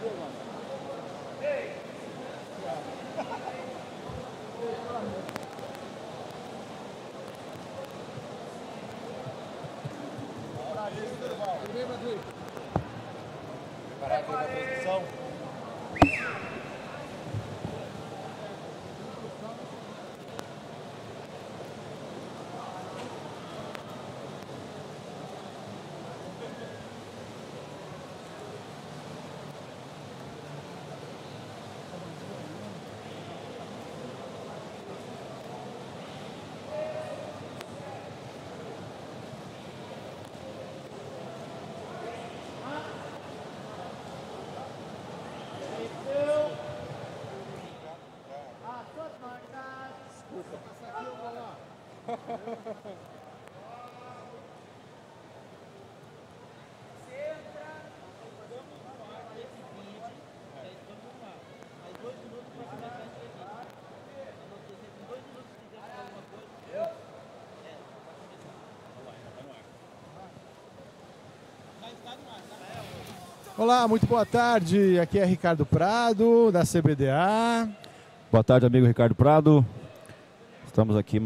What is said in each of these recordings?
Chicago one. Olá, muito boa tarde. Aqui é Ricardo Prado, da CBDA. Boa tarde, amigo Ricardo Prado. Estamos aqui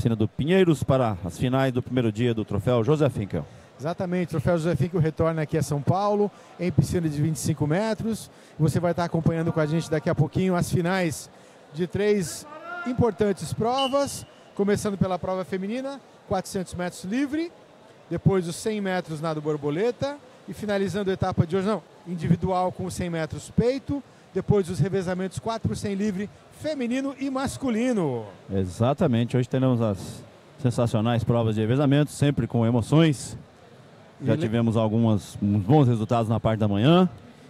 piscina do Pinheiros para as finais do primeiro dia do troféu José Finkel. Exatamente, o troféu José Finkel retorna aqui a São Paulo, em piscina de 25 metros. Você vai estar acompanhando com a gente daqui a pouquinho as finais de três importantes provas, começando pela prova feminina, 400 metros livre, depois os 100 metros nado borboleta, e finalizando a etapa de hoje, não, individual com 100 metros peito, depois os revezamentos 4 por 100 livre, feminino e masculino. Exatamente, hoje teremos as sensacionais provas de revezamento, sempre com emoções. Já tivemos alguns bons resultados na parte da manhã.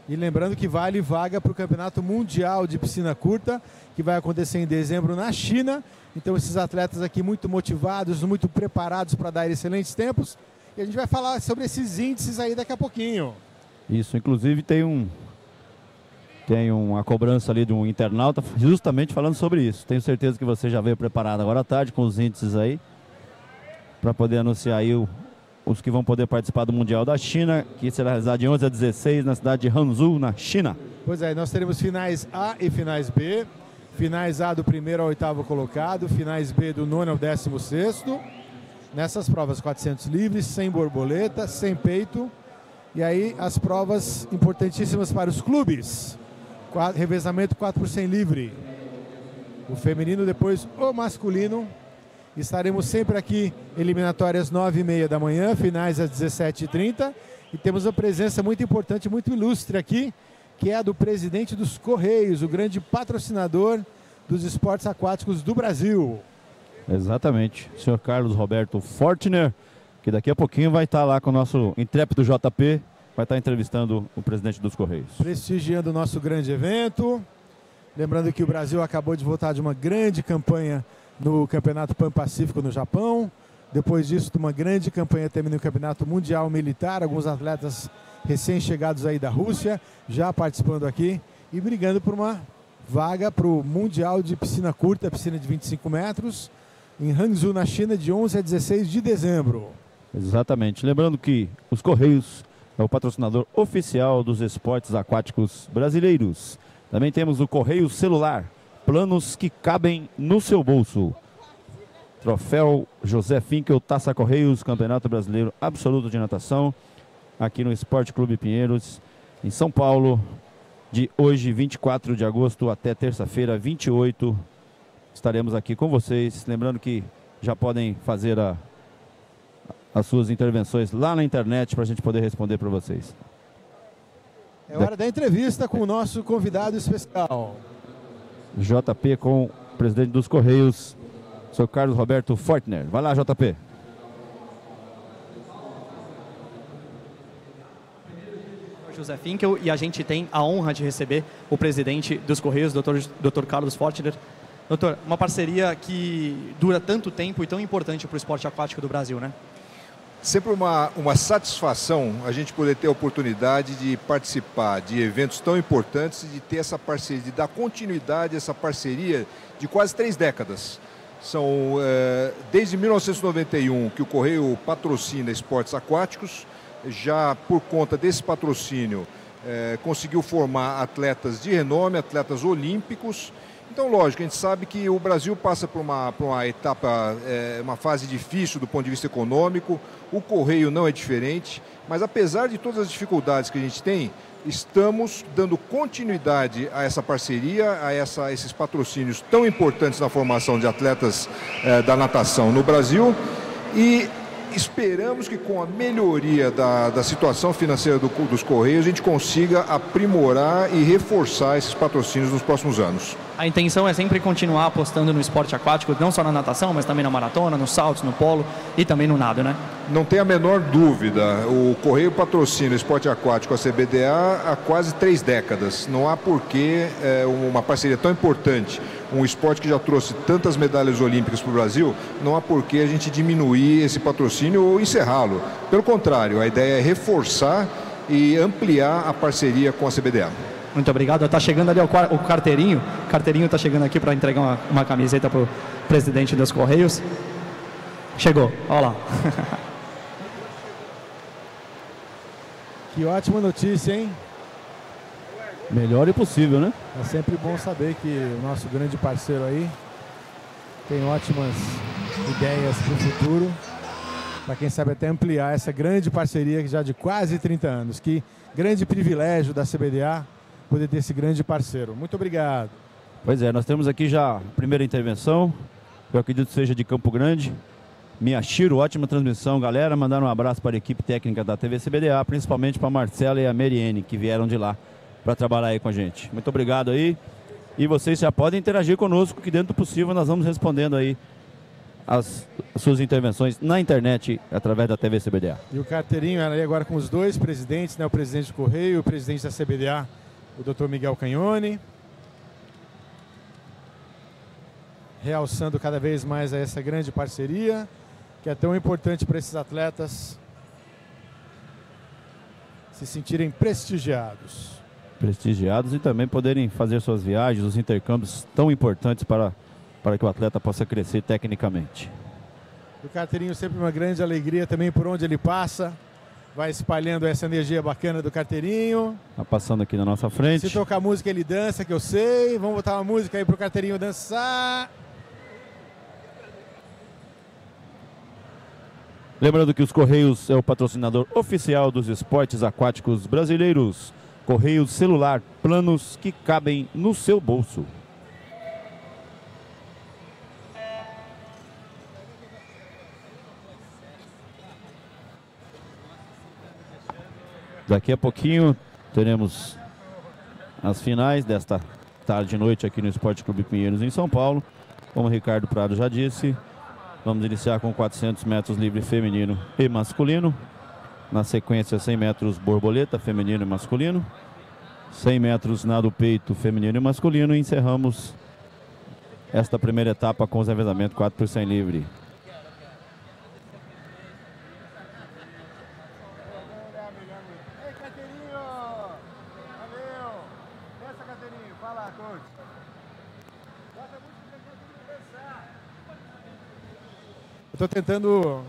E lembrando que vale vaga para o Campeonato Mundial de Piscina Curta, que vai acontecer em dezembro na China. Então esses atletas aqui muito motivados, muito preparados para dar excelentes tempos. E a gente vai falar sobre esses índices aí daqui a pouquinho. Isso, inclusive tem um tem uma cobrança ali de um internauta justamente falando sobre isso. Tenho certeza que você já veio preparado agora à tarde com os índices aí para poder anunciar aí o, os que vão poder participar do Mundial da China, que será realizado de 11 a 16 na cidade de Hangzhou, na China. Pois é, nós teremos finais A e finais B. Finais A do primeiro ao oitavo colocado, finais B do nono ao décimo sexto nessas provas 400 livres, sem borboleta, sem peito. E aí as provas importantíssimas para os clubes. Revezamento 4 por 100 livre. O feminino, depois o masculino. Estaremos sempre aqui, eliminatórias 9 e meia da manhã, finais às 17h30. E temos uma presença muito importante, muito ilustre aqui, que é a do presidente dos Correios, o grande patrocinador dos esportes aquáticos do Brasil. Exatamente. O senhor Carlos Roberto Fortner, que daqui a pouquinho vai estar lá com o nosso intrépido JP, vai estar entrevistando o presidente dos Correios. Prestigiando o nosso grande evento. Lembrando que o Brasil acabou de voltar de uma grande campanha no Campeonato Pan-Pacífico no Japão. Depois disso, uma grande campanha também no Campeonato Mundial Militar. Alguns atletas recém-chegados aí da Rússia já participando aqui e brigando por uma vaga para o Mundial de Piscina Curta, piscina de 25 metros em Hangzhou, na China, de 11 a 16 de dezembro. Exatamente. Lembrando que os Correios é o patrocinador oficial dos esportes aquáticos brasileiros. Também temos o Correio Celular, planos que cabem no seu bolso. Troféu José Finkel, Taça Correios, Campeonato Brasileiro Absoluto de Natação, aqui no Esporte Clube Pinheiros, em São Paulo, de hoje, 24 de agosto, até terça-feira, 28 estaremos aqui com vocês. Lembrando que já podem fazer a, as suas intervenções lá na internet para a gente poder responder para vocês. É hora da entrevista com o nosso convidado especial. JP com o presidente dos Correios, Sr. Carlos Roberto Fortner. Vai lá, JP. José Finkel e a gente tem a honra de receber o presidente dos Correios, Dr. Dr. Carlos Fortner. Doutor, uma parceria que dura tanto tempo e tão importante para o esporte aquático do Brasil, né? Sempre uma, uma satisfação a gente poder ter a oportunidade de participar de eventos tão importantes e de ter essa parceria, de dar continuidade a essa parceria de quase três décadas. São é, desde 1991 que o Correio patrocina esportes aquáticos. Já por conta desse patrocínio, é, conseguiu formar atletas de renome, atletas olímpicos. Então, lógico, a gente sabe que o Brasil passa por uma, por uma etapa, é, uma fase difícil do ponto de vista econômico, o Correio não é diferente, mas apesar de todas as dificuldades que a gente tem, estamos dando continuidade a essa parceria, a, essa, esses patrocínios tão importantes na formação de atletas é, da natação no Brasil. E esperamos que com a melhoria da, da situação financeira do, dos Correios, a gente consiga aprimorar e reforçar esses patrocínios nos próximos anos. A intenção é sempre continuar apostando no esporte aquático, não só na natação, mas também na maratona, nos saltos, no polo e também no nado, né? Não tem a menor dúvida. O Correio patrocina o esporte aquático, a CBDA, há quase três décadas. Não há porquê é, uma parceria tão importante um esporte que já trouxe tantas medalhas olímpicas para o Brasil, não há por que a gente diminuir esse patrocínio ou encerrá-lo. Pelo contrário, a ideia é reforçar e ampliar a parceria com a CBDA. Muito obrigado. Está chegando ali o, o carteirinho. O carteirinho está chegando aqui para entregar uma, uma camiseta para o presidente dos Correios. Chegou, olha lá. que ótima notícia, hein? Melhor e possível, né? É sempre bom saber que o nosso grande parceiro aí tem ótimas ideias para o futuro, para quem sabe até ampliar essa grande parceria já de quase 30 anos. Que grande privilégio da CBDA poder ter esse grande parceiro. Muito obrigado. Pois é, nós temos aqui já a primeira intervenção, eu acredito que seja de Campo Grande. Miyashiro, ótima transmissão, galera. Mandar um abraço para a equipe técnica da TV CBDA, principalmente para a Marcela e a Meriene, que vieram de lá para trabalhar aí com a gente. Muito obrigado aí. E vocês já podem interagir conosco, que dentro do possível nós vamos respondendo aí as, suas intervenções na internet através da TV CBDA. E o carteirinho ali agora com os dois presidentes, né, o presidente do Correio e o presidente da CBDA, o Dr. Miguel Canhone. Realçando cada vez mais essa grande parceria, que é tão importante para esses atletas se sentirem prestigiados prestigiados e também poderem fazer suas viagens, os intercâmbios tão importantes para, para que o atleta possa crescer tecnicamente. O carteirinho sempre uma grande alegria também por onde ele passa. Vai espalhando essa energia bacana do carteirinho. Tá passando aqui na nossa frente. Se tocar música, ele dança, que eu sei. Vamos botar uma música aí pro carteirinho dançar. Lembrando que os Correios é o patrocinador oficial dos esportes aquáticos brasileiros. Correio celular, planos que cabem no seu bolso. Daqui a pouquinho teremos as finais desta tarde e noite aqui no Esporte Clube Pinheiros em São Paulo. Como o Ricardo Prado já disse, vamos iniciar com 400 metros livre feminino e masculino. Na sequência, 100 metros borboleta, feminino e masculino. 100 metros nado peito, feminino e masculino. E encerramos esta primeira etapa com os revezamentos 4 por 100 livre. Estou tentando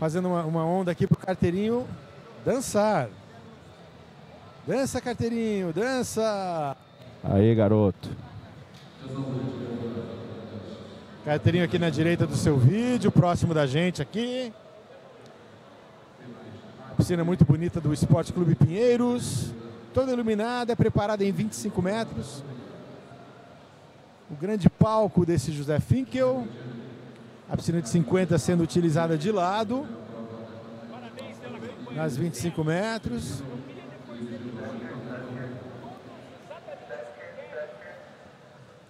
fazendo uma, uma onda aqui pro carteirinho dançar. Dança, carteirinho, dança! Aí, garoto. Carteirinho aqui na direita do seu vídeo, próximo da gente aqui. Piscina muito bonita do Esporte Clube Pinheiros. Toda iluminada, preparada em 25 metros. O grande palco desse José Finkel. A piscina de 50 sendo utilizada de lado. Nas 25 metros.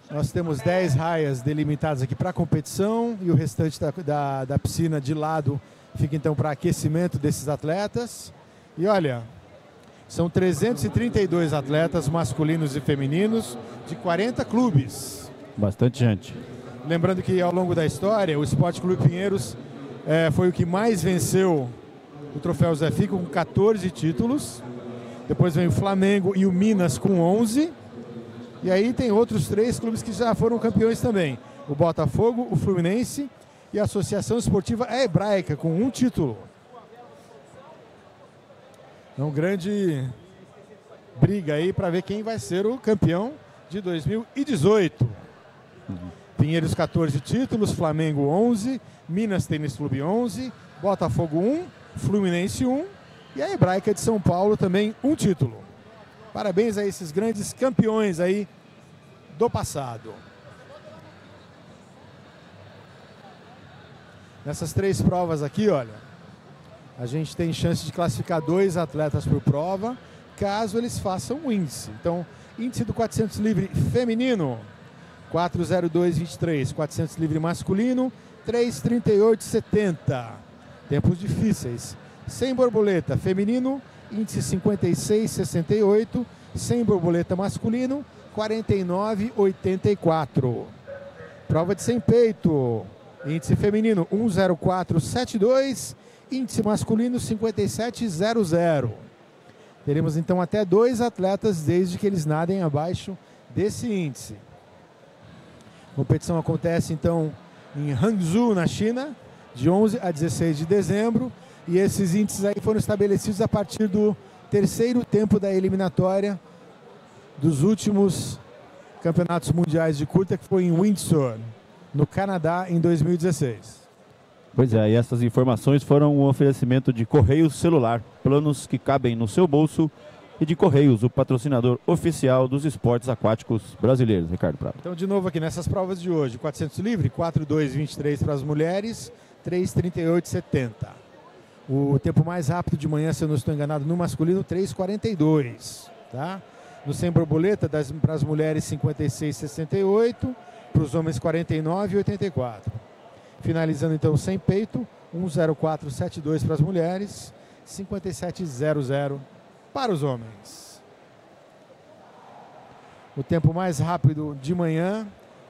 Nós temos 10 raias delimitadas aqui para competição e o restante da, da, da piscina de lado fica então para aquecimento desses atletas. E olha, são 332 atletas masculinos e femininos de 40 clubes. Bastante gente. Lembrando que ao longo da história, o Esporte Clube Pinheiros é, foi o que mais venceu o troféu Zé Fico com 14 títulos. Depois vem o Flamengo e o Minas com 11. E aí tem outros três clubes que já foram campeões também. O Botafogo, o Fluminense e a Associação Esportiva Hebraica com um título. É um grande briga aí para ver quem vai ser o campeão de 2018. Uhum. Pinheiros 14 títulos, Flamengo 11, Minas Tênis Clube 11, Botafogo 1, Fluminense 1 e a Hebraica de São Paulo também um título. Parabéns a esses grandes campeões aí do passado. Nessas três provas aqui, olha, a gente tem chance de classificar dois atletas por prova, caso eles façam o índice. Então, índice do 400 livre feminino, 402,23. 400 livre masculino, 338,70. Tempos difíceis. Sem borboleta feminino, índice 56,68. Sem borboleta masculino, 49,84. Prova de sem peito. Índice feminino 10472, índice masculino 5700. Teremos então até dois atletas desde que eles nadem abaixo desse índice. A competição acontece então em Hangzhou, na China, de 11 a 16 de dezembro, e esses índices aí foram estabelecidos a partir do terceiro tempo da eliminatória dos últimos campeonatos mundiais de curta, que foi em Windsor, no Canadá, em 2016. Pois é, e essas informações foram um oferecimento de Correio Celular, planos que cabem no seu bolso, e de Correios, o patrocinador oficial dos esportes aquáticos brasileiros, Ricardo Prado. Então, de novo aqui nessas provas de hoje, 400 livre, 4,2,23 para as mulheres, 3,38,70. O tempo mais rápido de manhã, se eu não estou enganado, no masculino, 3,42. Tá? No sem borboleta, das, para as mulheres, 56,68. Para os homens, 49,84. Finalizando então sem peito, 1,0472 para as mulheres, 57,00 para os homens. O tempo mais rápido de manhã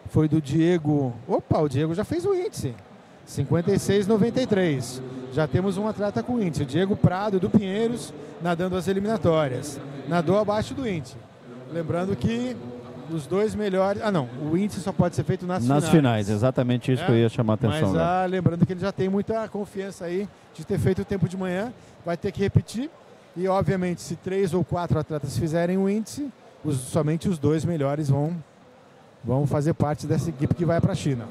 foi do Diego. Opa, o Diego já fez o índice. 56,93. Já temos um atleta com índice. O Diego Prado, do Pinheiros, nadando as eliminatórias. Nadou abaixo do índice. Lembrando que os dois melhores. Ah, não. O índice só pode ser feito nas, nas finais. Nas finais, exatamente isso é? que eu ia chamar a atenção. Mas ah, lembrando que ele já tem muita confiança aí de ter feito o tempo de manhã. Vai ter que repetir. E, obviamente, se três ou quatro atletas fizerem o índice, os, somente os dois melhores vão, vão fazer parte dessa equipe que vai para a China.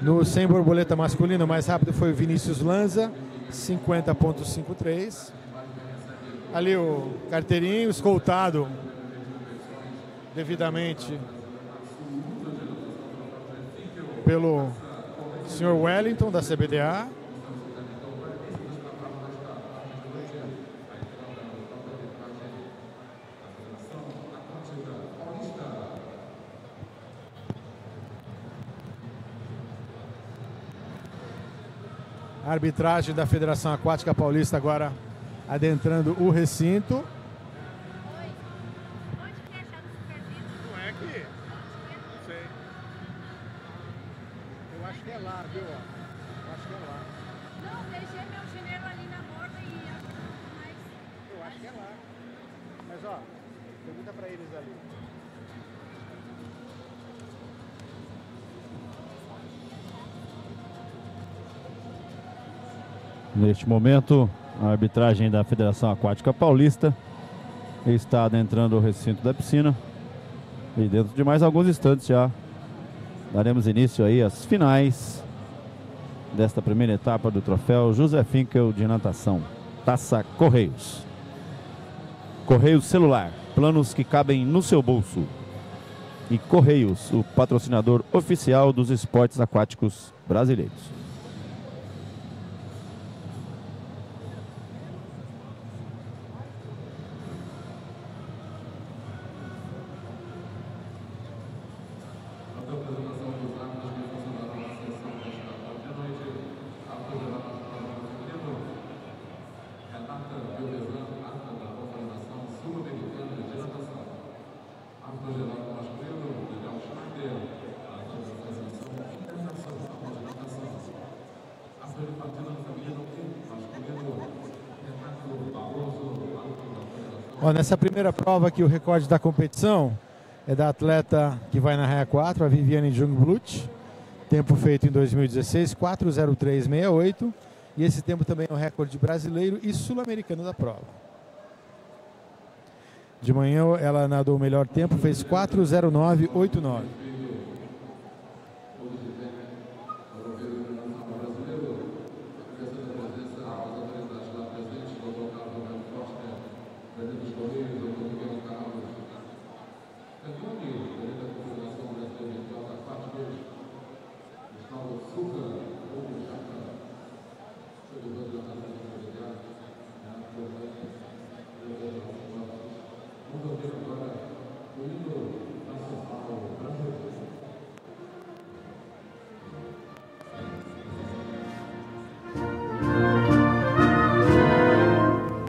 No sem borboleta masculino, mais rápido foi o Vinícius Lanza, 50.53. Ali o carteirinho escoltado devidamente pelo Sr. Wellington, da CBDA. A arbitragem da Federação Aquática Paulista agora adentrando o recinto. Neste momento, a arbitragem da Federação Aquática Paulista está adentrando o recinto da piscina. E dentro de mais alguns instantes já daremos início aí às finais desta primeira etapa do troféu José Finkel de natação. Taça Correios. Correios celular, planos que cabem no seu bolso. E Correios, o patrocinador oficial dos esportes aquáticos brasileiros. Ó, nessa primeira prova aqui, o recorde da competição, é da atleta que vai na raia 4, a Viviane Jungblut. Tempo feito em 2016, 40368. E esse tempo também é o recorde brasileiro e sul-americano da prova. De manhã ela nadou o melhor tempo, fez 40989.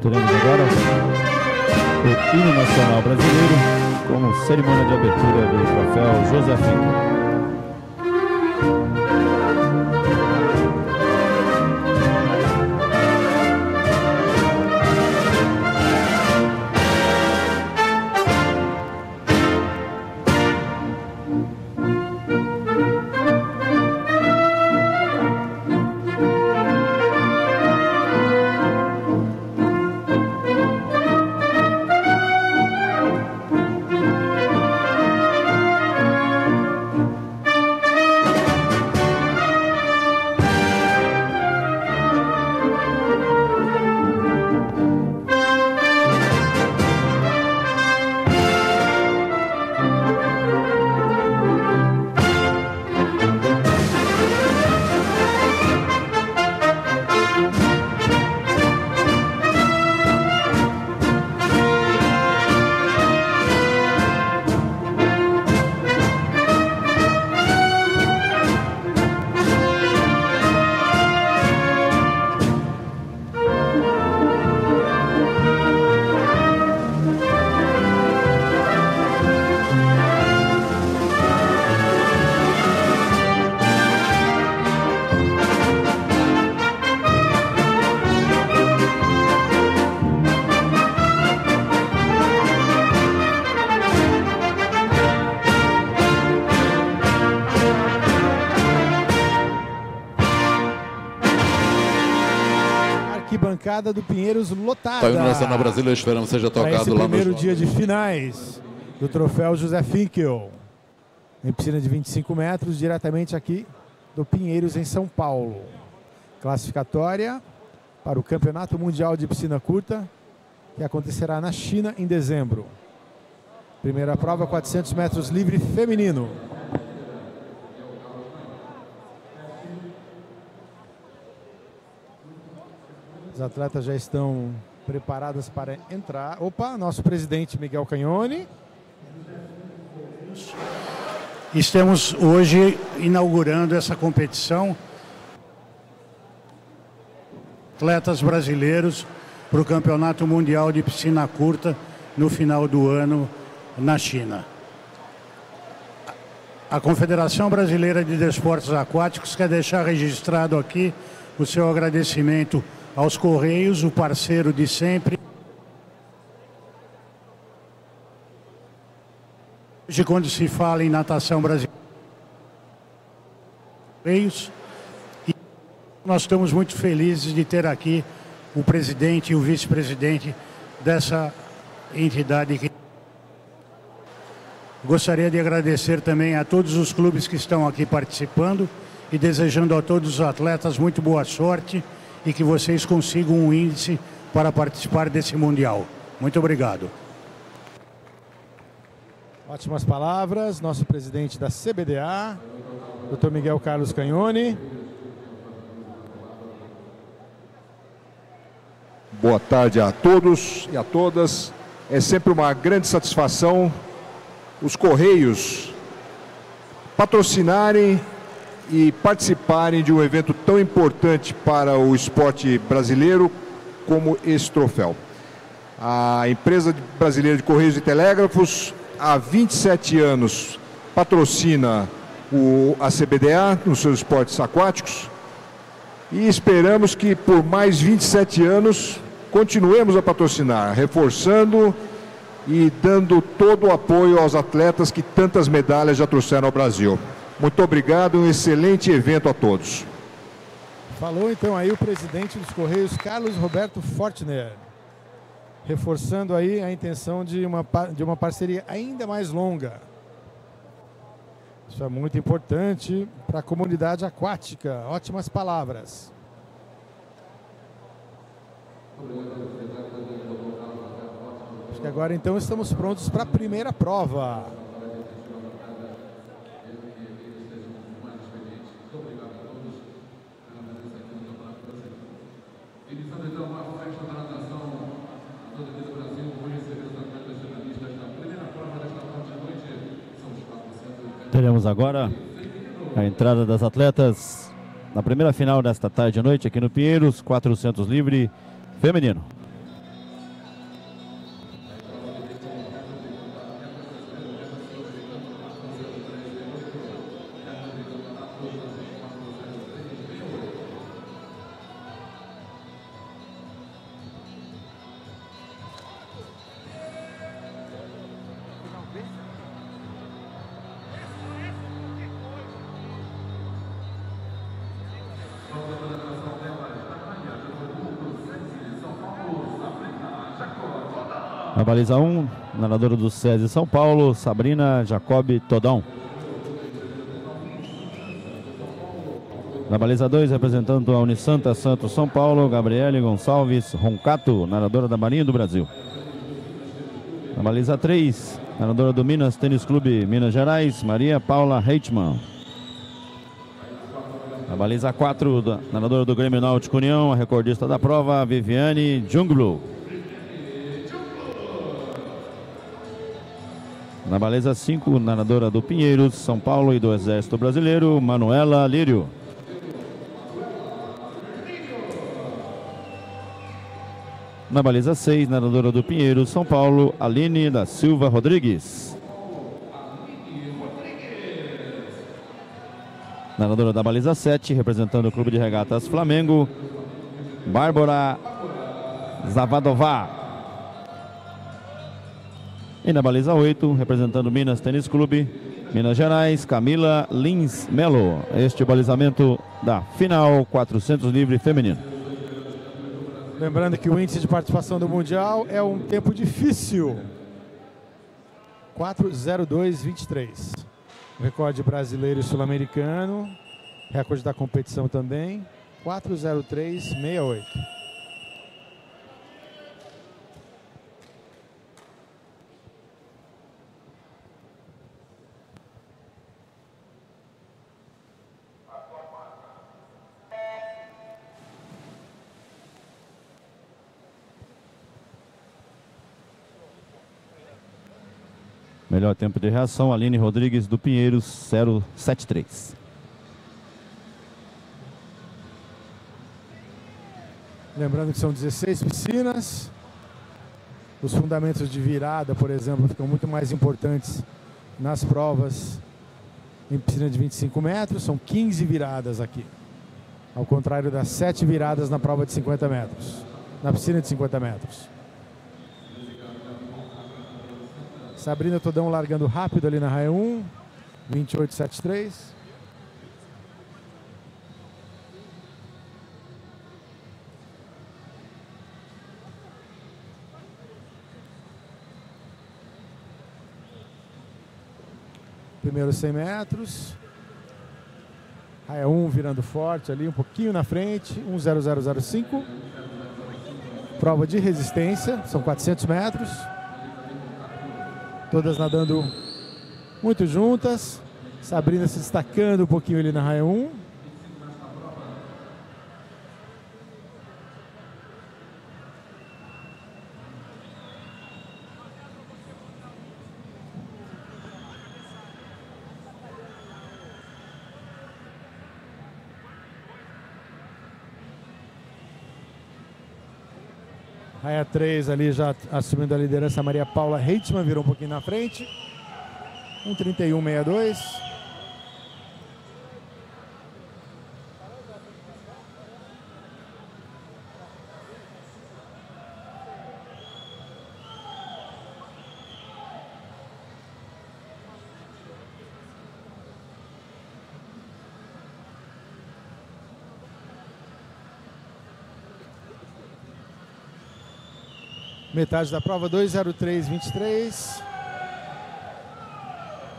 Teremos agora o hino nacional brasileiro como cerimônia de abertura do troféu Josefinho. Arquibancada do Pinheiros lotada. Tá indo Nacional Brasileiro, esperamos seja tocado esse lá primeiro no. dia de finais do troféu José Finkel. Em piscina de 25 metros, diretamente aqui do Pinheiros, em São Paulo. Classificatória para o Campeonato Mundial de Piscina Curta, que acontecerá na China em dezembro. Primeira prova, 400 metros livre feminino. Os atletas já estão preparadas para entrar. Opa, nosso presidente Miguel Canhone. Estamos hoje inaugurando essa competição. Atletas brasileiros para o Campeonato Mundial de Piscina Curta no final do ano na China. A Confederação Brasileira de Desportos Aquáticos quer deixar registrado aqui o seu agradecimento aos Correios, o parceiro de sempre. Hoje, quando se fala em natação brasileira, Correios, e nós estamos muito felizes de ter aqui o presidente e o vice-presidente dessa entidade. que- Gostaria de agradecer também a todos os clubes que estão aqui participando e desejando a todos os atletas muito boa sorte e que vocês consigam um índice para participar desse Mundial. Muito obrigado. Ótimas palavras. Nosso presidente da CBDA, Dr. Miguel Carlos Canhone. Boa tarde a todos e a todas. É sempre uma grande satisfação os Correios patrocinarem e participarem de um evento tão importante para o esporte brasileiro como esse troféu. A empresa brasileira de Correios e Telégrafos, há 27 anos, patrocina o, a CBDA nos seus esportes aquáticos e esperamos que por mais 27 anos continuemos a patrocinar, reforçando e dando todo o apoio aos atletas que tantas medalhas já trouxeram ao Brasil. Muito obrigado um excelente evento a todos. Falou então aí o presidente dos Correios, Carlos Roberto Fortner, reforçando aí a intenção de uma, de uma parceria ainda mais longa. Isso é muito importante para a comunidade aquática. Ótimas palavras. Acho que agora então estamos prontos para a primeira prova. Teremos agora a entrada das atletas na primeira final desta tarde e noite aqui no Pinheiros, 400 livre feminino. Baliza 1, nadadora do SESI São Paulo, Sabrina Jacob Todão. Na baliza 2, representando a Unisanta Santos São Paulo, Gabriele Gonçalves Roncato, nadadora da Marinha do Brasil. Na baliza 3, nadadora do Minas Tênis Clube Minas Gerais, Maria Paula Reitman. Na baliza 4, nadadora do Grêmio Náutico União, a recordista da prova, Viviane Junglu. Na baliza 5, nadadora do Pinheiros, São Paulo e do Exército Brasileiro, Manuela Lírio. Na baliza 6, nadadora do Pinheiros, São Paulo, Aline da Silva Rodrigues. Nadadora da baliza 7, representando o Clube de Regatas Flamengo, Bárbara Zavadová. E na baliza 8, representando Minas Tênis Clube, Minas Gerais, Camila Lins Melo. Este balizamento da final 400 livre feminino. Lembrando que o índice de participação do Mundial é um tempo difícil. 40223. Recorde brasileiro e sul-americano. Recorde da competição também. 40368. Melhor tempo de reação, Aline Rodrigues do Pinheiros, 073. Lembrando que são 16 piscinas. Os fundamentos de virada, por exemplo, ficam muito mais importantes nas provas em piscina de 25 metros. São 15 viradas aqui. Ao contrário das 7 viradas na prova de 50 metros. Na piscina de 50 metros. Sabrina Todão largando rápido ali na raia 1. 28,73. Primeiros 100 metros. Raia 1 virando forte ali, um pouquinho na frente. 1,0005. Prova de resistência, são 400 metros. Todas nadando muito juntas. Sabrina se destacando um pouquinho ali na raia 1. Raia 3 ali já assumindo a liderança, Maria Paula Heitzmann virou um pouquinho na frente. 1,31,62. Metade da prova, 203,23.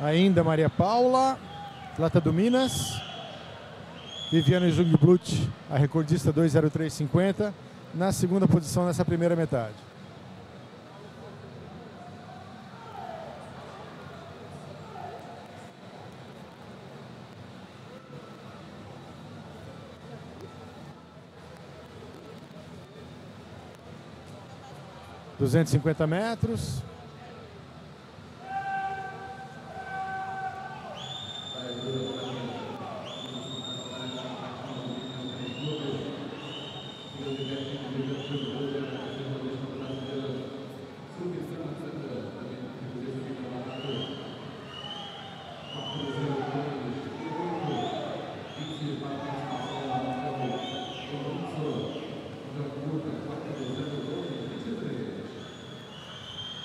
Ainda Maria Paula, atleta do Minas. Viviane Jungblut, a recordista 203,50. Na segunda posição nessa primeira metade. Duzentos e cinquenta metros.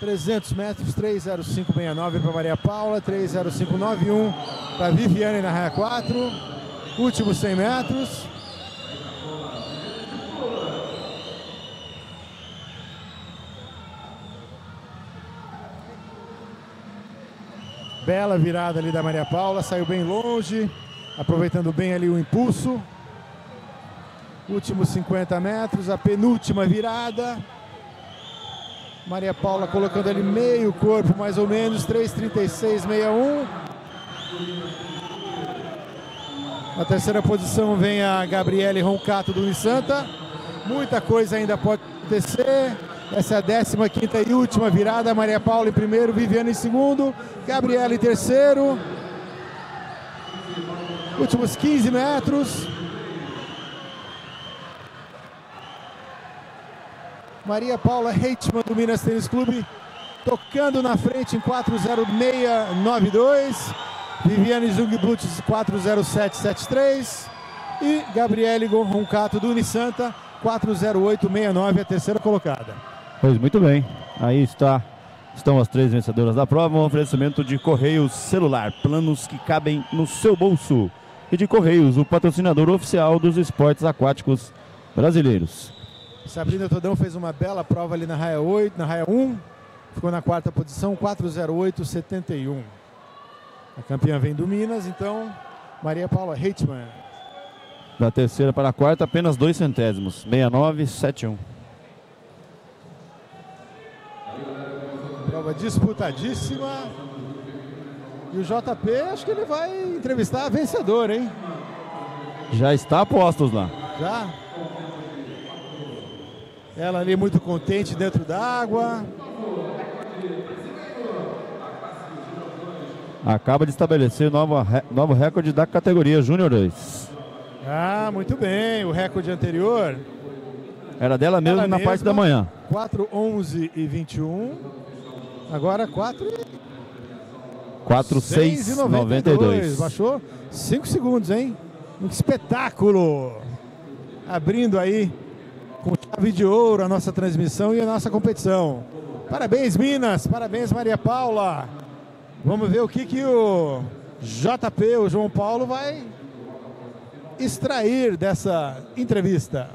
Trezentos metros, 30569 para Maria Paula, 30591 para Viviane na raia 4. Últimos 100 metros. Bela virada ali da Maria Paula, saiu bem longe, aproveitando bem ali o impulso. Últimos 50 metros, a penúltima virada. Maria Paula colocando ali meio corpo, mais ou menos, 3,36,61. Na terceira posição vem a Gabriele Roncato do Unisanta. Muita coisa ainda pode acontecer. Essa é a 15 e última virada. Maria Paula em primeiro, Viviane em segundo, Gabriela em terceiro. Últimos 15 metros. Maria Paula Heitmann do Minas Tênis Clube tocando na frente em 40692. Viviane Jungblut 40773 e Gabriele Roncato do Unisanta 40869, a terceira colocada. Pois muito bem. Aí está. Estão as três vencedoras da prova. Um oferecimento de Correios Celular, planos que cabem no seu bolso. E de Correios, o patrocinador oficial dos esportes aquáticos brasileiros. Sabrina Todão fez uma bela prova ali na raia 8, na raia 1. Ficou na quarta posição, 408,71. A campeã vem do Minas, então Maria Paula Heitmann. Da terceira para a quarta, apenas dois centésimos. 69,71. Prova disputadíssima. E o JP, acho que ele vai entrevistar a vencedora, hein? Já está a postos lá. Já? Ela ali muito contente dentro d'água. Acaba de estabelecer novo, novo recorde da categoria Júnior 2. Ah, muito bem. O recorde anterior era dela mesmo Ela na mesma, parte da manhã. 4, 11 e 21. Agora 4 4, 6, e 92. Baixou 5 segundos, hein? Um espetáculo! Abrindo aí com chave de ouro a nossa transmissão e a nossa competição. Parabéns, Minas! Parabéns, Maria Paula! Vamos ver o que, que o JP, o João Paulo, vai extrair dessa entrevista.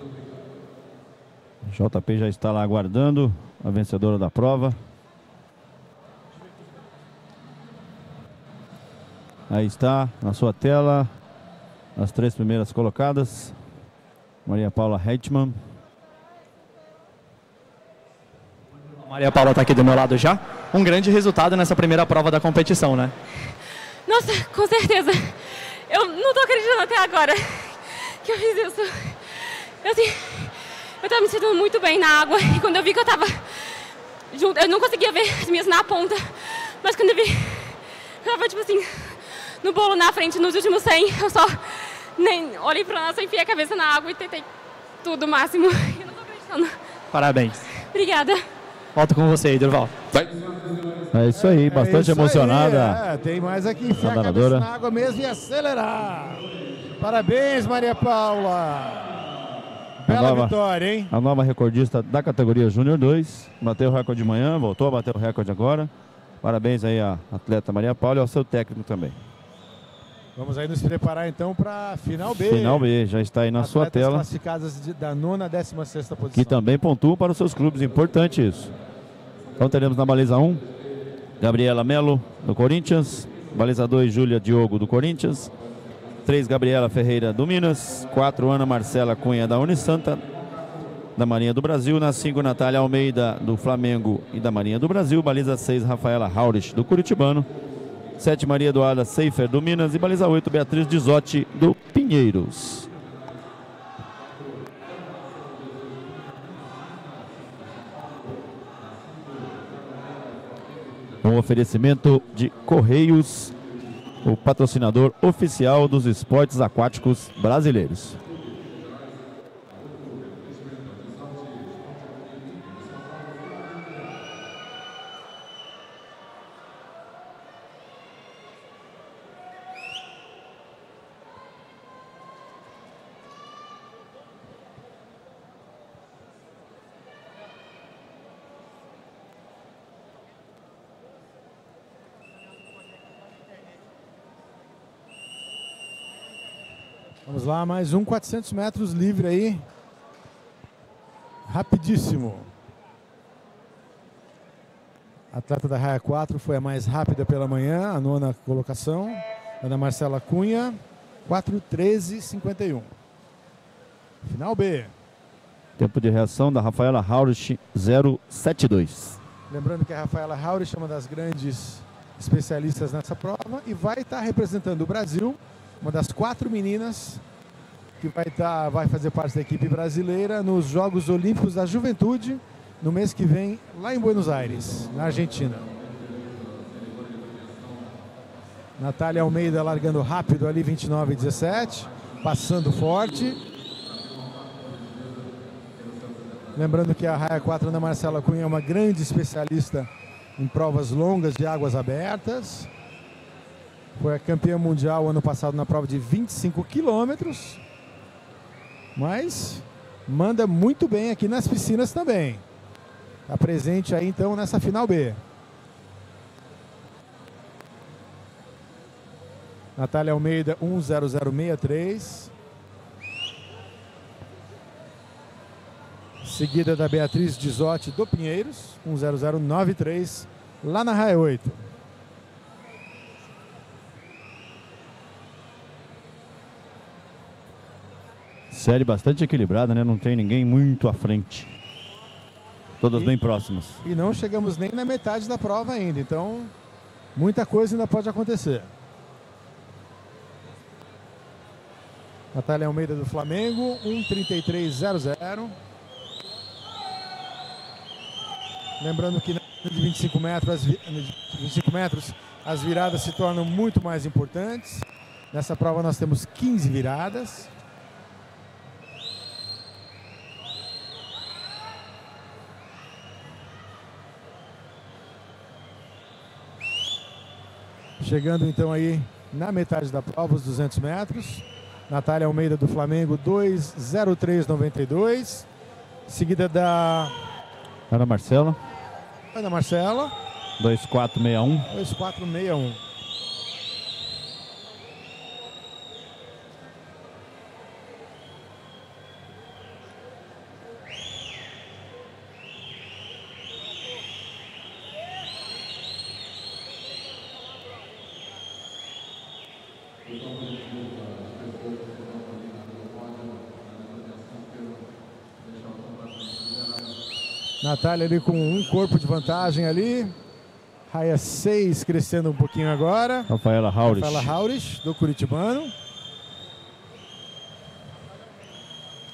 JP já está lá aguardando a vencedora da prova. Aí está, na sua tela, as três primeiras colocadas. Maria Paula Hetman. Maria Paula está aqui do meu lado já. Um grande resultado nessa primeira prova da competição, né? Nossa, com certeza. Eu não tô acreditando até agora que eu fiz isso. Eu, assim, eu tava me sentindo muito bem na água e quando eu vi que eu tava junto, eu não conseguia ver as minhas na ponta, mas quando eu vi, eu tava tipo assim, no bolo na frente, nos últimos 100, eu só nem olhei pra nós, enfiei a cabeça na água e tentei tudo o máximo. Eu não tô acreditando. Parabéns. Obrigada. Volto com você aí, Durval. Vai. É isso aí, bastante É isso emocionada. aí, é, tem mais aqui enfiar A a cabeça na água mesmo e acelerar. Parabéns, Maria Paula. Bela nova- vitória, hein? A nova recordista da categoria Júnior 2. Bateu o recorde de manhã, voltou a bater o recorde agora. Parabéns aí à atleta Maria Paula e ao seu técnico também. Vamos aí nos preparar então para final B. Final B, já está aí na Atletas sua tela. classificadas de- da nona à décima sexta posição. Que também pontuam para os seus clubes. Importante isso. Então teremos na baliza 1, Gabriela Melo, do Corinthians. Baliza 2, Júlia Diogo, do Corinthians. 3, Gabriela Ferreira, do Minas. 4, Ana Marcela Cunha, da Unisanta, da Marinha do Brasil. Na 5, Natália Almeida, do Flamengo e da Marinha do Brasil. Baliza 6, Rafaela Haurich, do Curitibano. 7, Maria Eduarda Seifer, do Minas. E baliza 8, Beatriz Dizotti, do Pinheiros. Um oferecimento de Correios, o patrocinador oficial dos esportes aquáticos brasileiros. Lá, mais um 400 metros livre aí. Rapidíssimo. A atleta da raia 4 foi a mais rápida pela manhã, a nona colocação. Ana Marcela Cunha, 4:13:51. Final B. Tempo de reação da Rafaela Haurich, 072. Lembrando que a Rafaela Haurich é uma das grandes especialistas nessa prova e vai estar representando o Brasil, uma das quatro meninas que vai, estar, vai fazer parte da equipe brasileira nos Jogos Olímpicos da Juventude no mês que vem, lá em Buenos Aires, na Argentina. Natália Almeida largando rápido ali, 29 e 17, passando forte. Lembrando que a Raia 4 Ana Marcela Cunha é uma grande especialista em provas longas de águas abertas. Foi a campeã mundial ano passado na prova de 25 quilômetros. Mas manda muito bem aqui nas piscinas também. Está presente aí então nessa final B. Natália Almeida 10063. Seguida da Beatriz Dizotti do Pinheiros, 10093, lá na Raia 8. Série bastante equilibrada, né? Não tem ninguém muito à frente. Todas E- bem próximas. E não chegamos nem na metade da prova ainda, então muita coisa ainda pode acontecer. Natália Almeida do Flamengo, 1:33:00. Lembrando que na de 25 metros, as, vi- de 25 metros, as viradas se tornam muito mais importantes. Nessa prova nós temos 15 viradas. Chegando então aí na metade da prova, os 200 metros. Natália Almeida do Flamengo, 2:03:92. Seguida da Ana Marcela, Ana Marcela, 2461. 2461. Natália ali com um corpo de vantagem ali. Raia 6 crescendo um pouquinho agora. Rafaela Haurich. Rafaela Haurich, do Curitibano.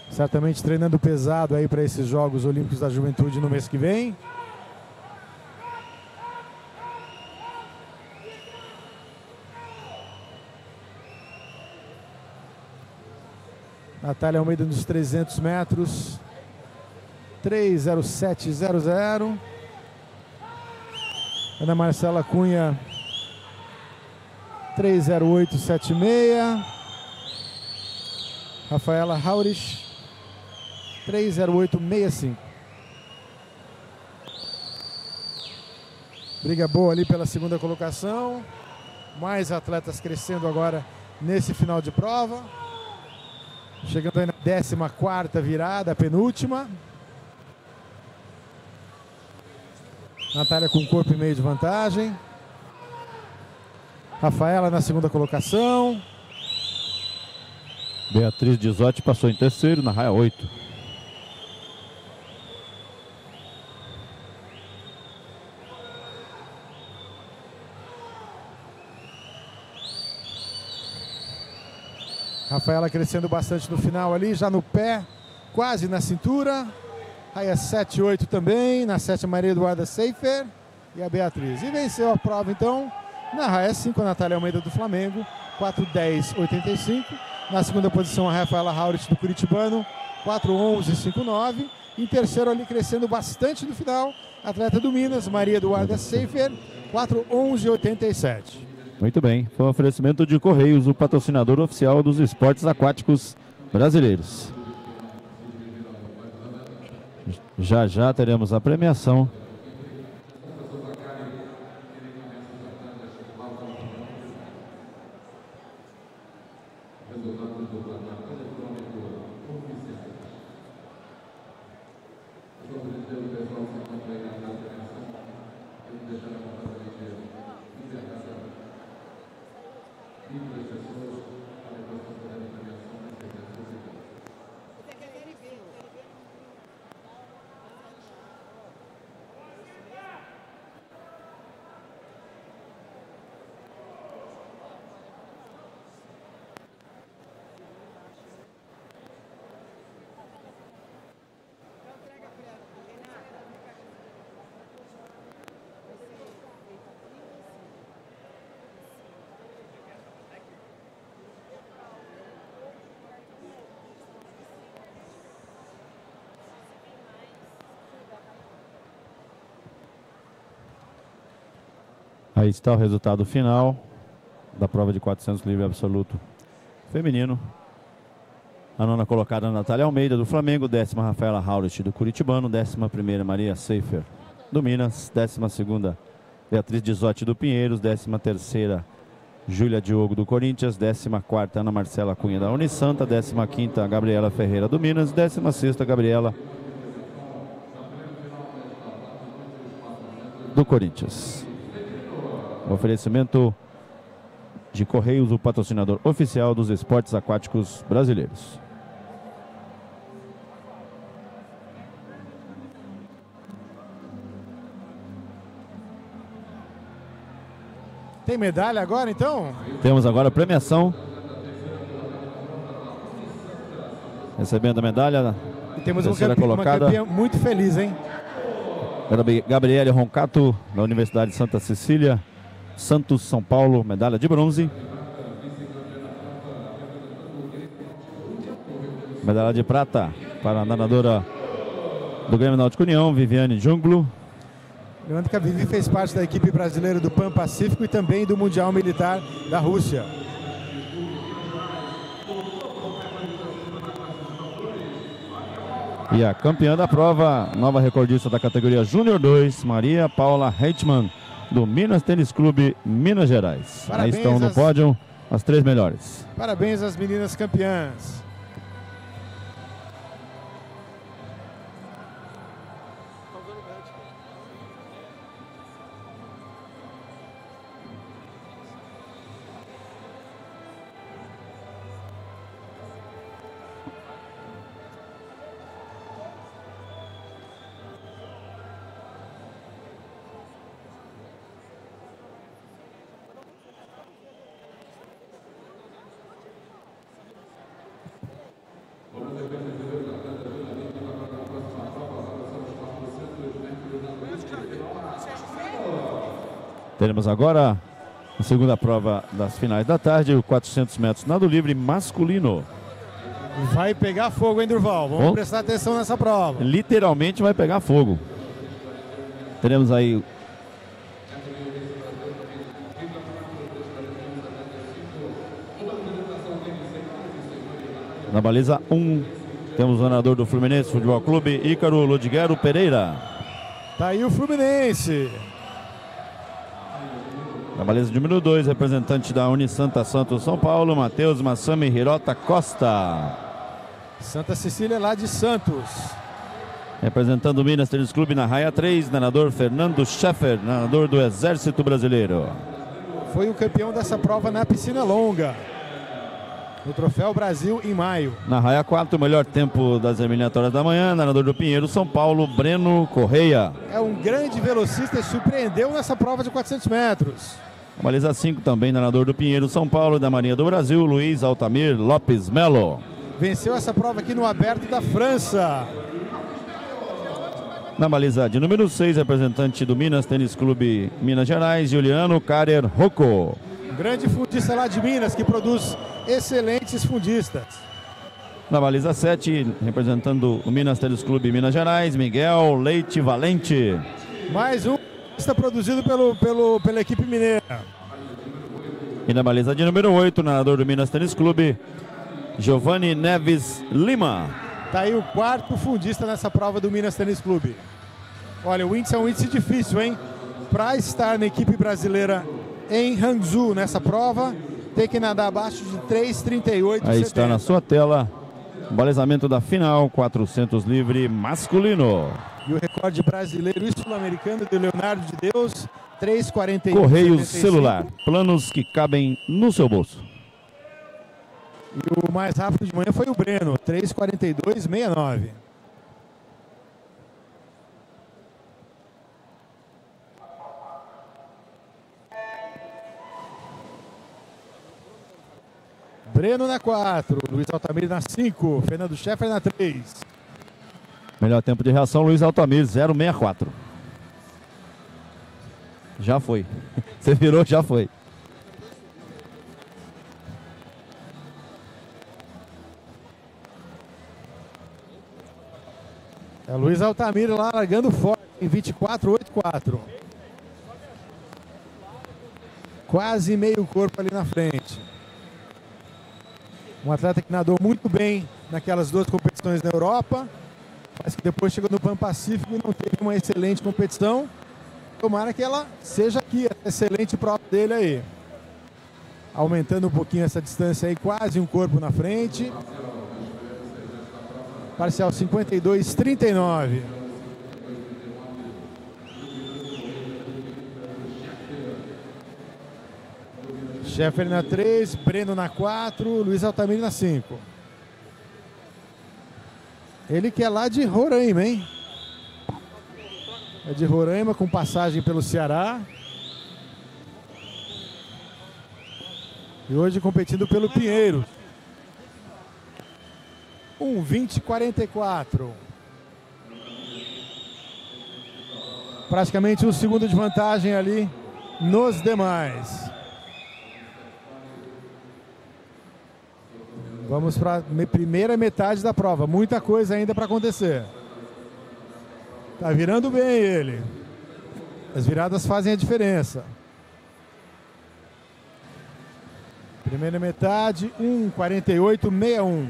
Certamente treinando pesado aí para esses Jogos Olímpicos da Juventude no mês que vem. Natália Almeida nos 300 metros. 30700. Ana Marcela Cunha 30876. Rafaela Haurich 30865. Briga boa ali pela segunda colocação. Mais atletas crescendo agora nesse final de prova. Chegando aí na 14 virada, penúltima. Natália com corpo e meio de vantagem. Rafaela na segunda colocação. Beatriz Dizotti passou em terceiro, na raia 8. Rafaela crescendo bastante no final ali, já no pé, quase na cintura. Raia 7 8 também, na sétima Maria Eduarda Seifer e a Beatriz. E venceu a prova então na raia 5 a Natália Almeida do Flamengo, 4 10 85. Na segunda posição a Rafaela Haurit do Curitibano, 4 11 59. Em terceiro ali crescendo bastante no final, atleta do Minas, Maria Eduarda Seifer, 4 11 87. Muito bem, foi um oferecimento de Correios, o patrocinador oficial dos esportes aquáticos brasileiros. Já já teremos a premiação. Aí está o resultado final da prova de 400 livre absoluto feminino. A nona colocada Natália Almeida do Flamengo, décima Rafaela Haulich do Curitibano, décima primeira Maria Seifer do Minas, décima segunda Beatriz Dizotti do Pinheiros, décima terceira Júlia Diogo do Corinthians, décima quarta Ana Marcela Cunha da Unisanta, décima quinta Gabriela Ferreira do Minas, décima sexta Gabriela do Corinthians. Oferecimento de Correios, o patrocinador oficial dos esportes aquáticos brasileiros. Tem medalha agora então? Temos agora a premiação. Recebendo a medalha. E temos uma, colocada. uma campeã muito feliz, hein? Gabriele Roncato, da Universidade de Santa Cecília, Santos, São Paulo, medalha de bronze. Medalha de prata para a nadadora do Grêmio Náutico União, Viviane Junglo. Lembrando que a Vivi fez parte da equipe brasileira do Pan Pacífico e também do Mundial Militar da Rússia. E a campeã da prova, nova recordista da categoria Júnior 2, Maria Paula Heitmann, do Minas Tênis Clube, Minas Gerais. Parabéns Aí estão no pódio as três melhores. Parabéns às meninas campeãs. Teremos agora a segunda prova das finais da tarde, o 400 metros nado livre masculino. Vai pegar fogo, hein, Durval? Vamos Bom. prestar atenção nessa prova. Literalmente vai pegar fogo. Teremos aí na baliza 1. Um, temos o nadador do Fluminense Futebol Clube, Ícaro Lodiguero Pereira. Tá aí o Fluminense. Na baliza número 2, representante da Unisanta Santos São Paulo, Matheus Massami Hirota Costa. Santa Cecília lá de Santos. Representando o Minas Tênis Clube na raia 3, nadador Fernando Scheffer, nadador do Exército Brasileiro. Foi o campeão dessa prova na piscina longa. No Troféu Brasil em maio. Na raia 4, o melhor tempo das eliminatórias da manhã, nadador do Pinheiro, São Paulo, Breno Correia. É um grande velocista e surpreendeu nessa prova de 400 metros. Baliza 5 também, nadador do Pinheiro, São Paulo, da Marinha do Brasil, Luiz Altamir Lopes Melo. Venceu essa prova aqui no Aberto da França. Na baliza de número 6, representante do Minas Tênis Clube Minas Gerais, Juliano Carer Rocco. Grande fundista lá de Minas que produz excelentes fundistas. Na baliza 7, representando o Minas Tênis Clube Minas Gerais, Miguel Leite Valente. Mais um está produzido pelo, pelo, pela equipe mineira. E na baliza de número 8, nadador do Minas Tênis Clube, Giovanni Neves Lima. Tá aí o quarto fundista nessa prova do Minas Tênis Clube. Olha, o índice é um índice difícil, hein? Para estar na equipe brasileira em Hangzhou nessa prova, tem que nadar abaixo de 3,38. Aí está na sua tela balizamento da final 400 livre masculino. E o recorde brasileiro e sul-americano de Leonardo de Deus, 3,41. Correios celular, planos que cabem no seu bolso. E o mais rápido de manhã foi o Breno, 3,42,69. Breno na 4, Luiz Altamir na 5, Fernando Scheffer na 3. Melhor tempo de reação, Luiz Altamir, 064. Já foi. Você virou, já foi. É Luiz Altamir lá largando forte em 24,84. Quase meio corpo ali na frente. Um atleta que nadou muito bem naquelas duas competições na Europa, mas que depois chegou no Pan Pacífico e não teve uma excelente competição. Tomara que ela seja aqui, excelente prova dele aí. Aumentando um pouquinho essa distância aí, quase um corpo na frente. Parcial 52, 39. Scheffer na 3, Breno na 4, Luiz Altamir na 5. Ele que é lá de Roraima, hein? É de Roraima, com passagem pelo Ceará. E hoje competindo pelo Pinheiro. 1, 20, 44. Praticamente um segundo de vantagem ali nos demais. Vamos para a primeira metade da prova. Muita coisa ainda para acontecer. Tá virando bem ele. As viradas fazem a diferença. Primeira metade, 1,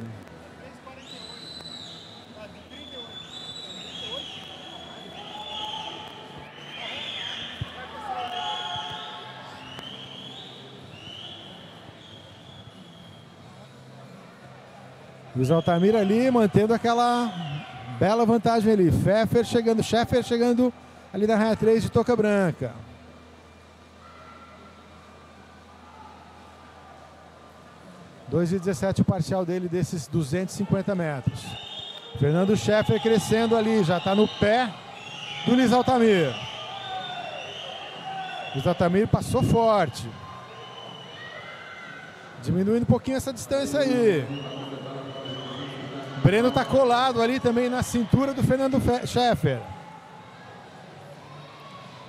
Luiz Altamir ali mantendo aquela bela vantagem ali. Pfeffer chegando, Scheffer chegando ali da raia 3 de Toca Branca. Dois e 17 o parcial dele desses 250 metros. Fernando Scheffer crescendo ali, já está no pé do Luiz Altamir. Luiz Altamir passou forte. Diminuindo um pouquinho essa distância aí. Breno está colado ali também na cintura do Fernando Scheffer.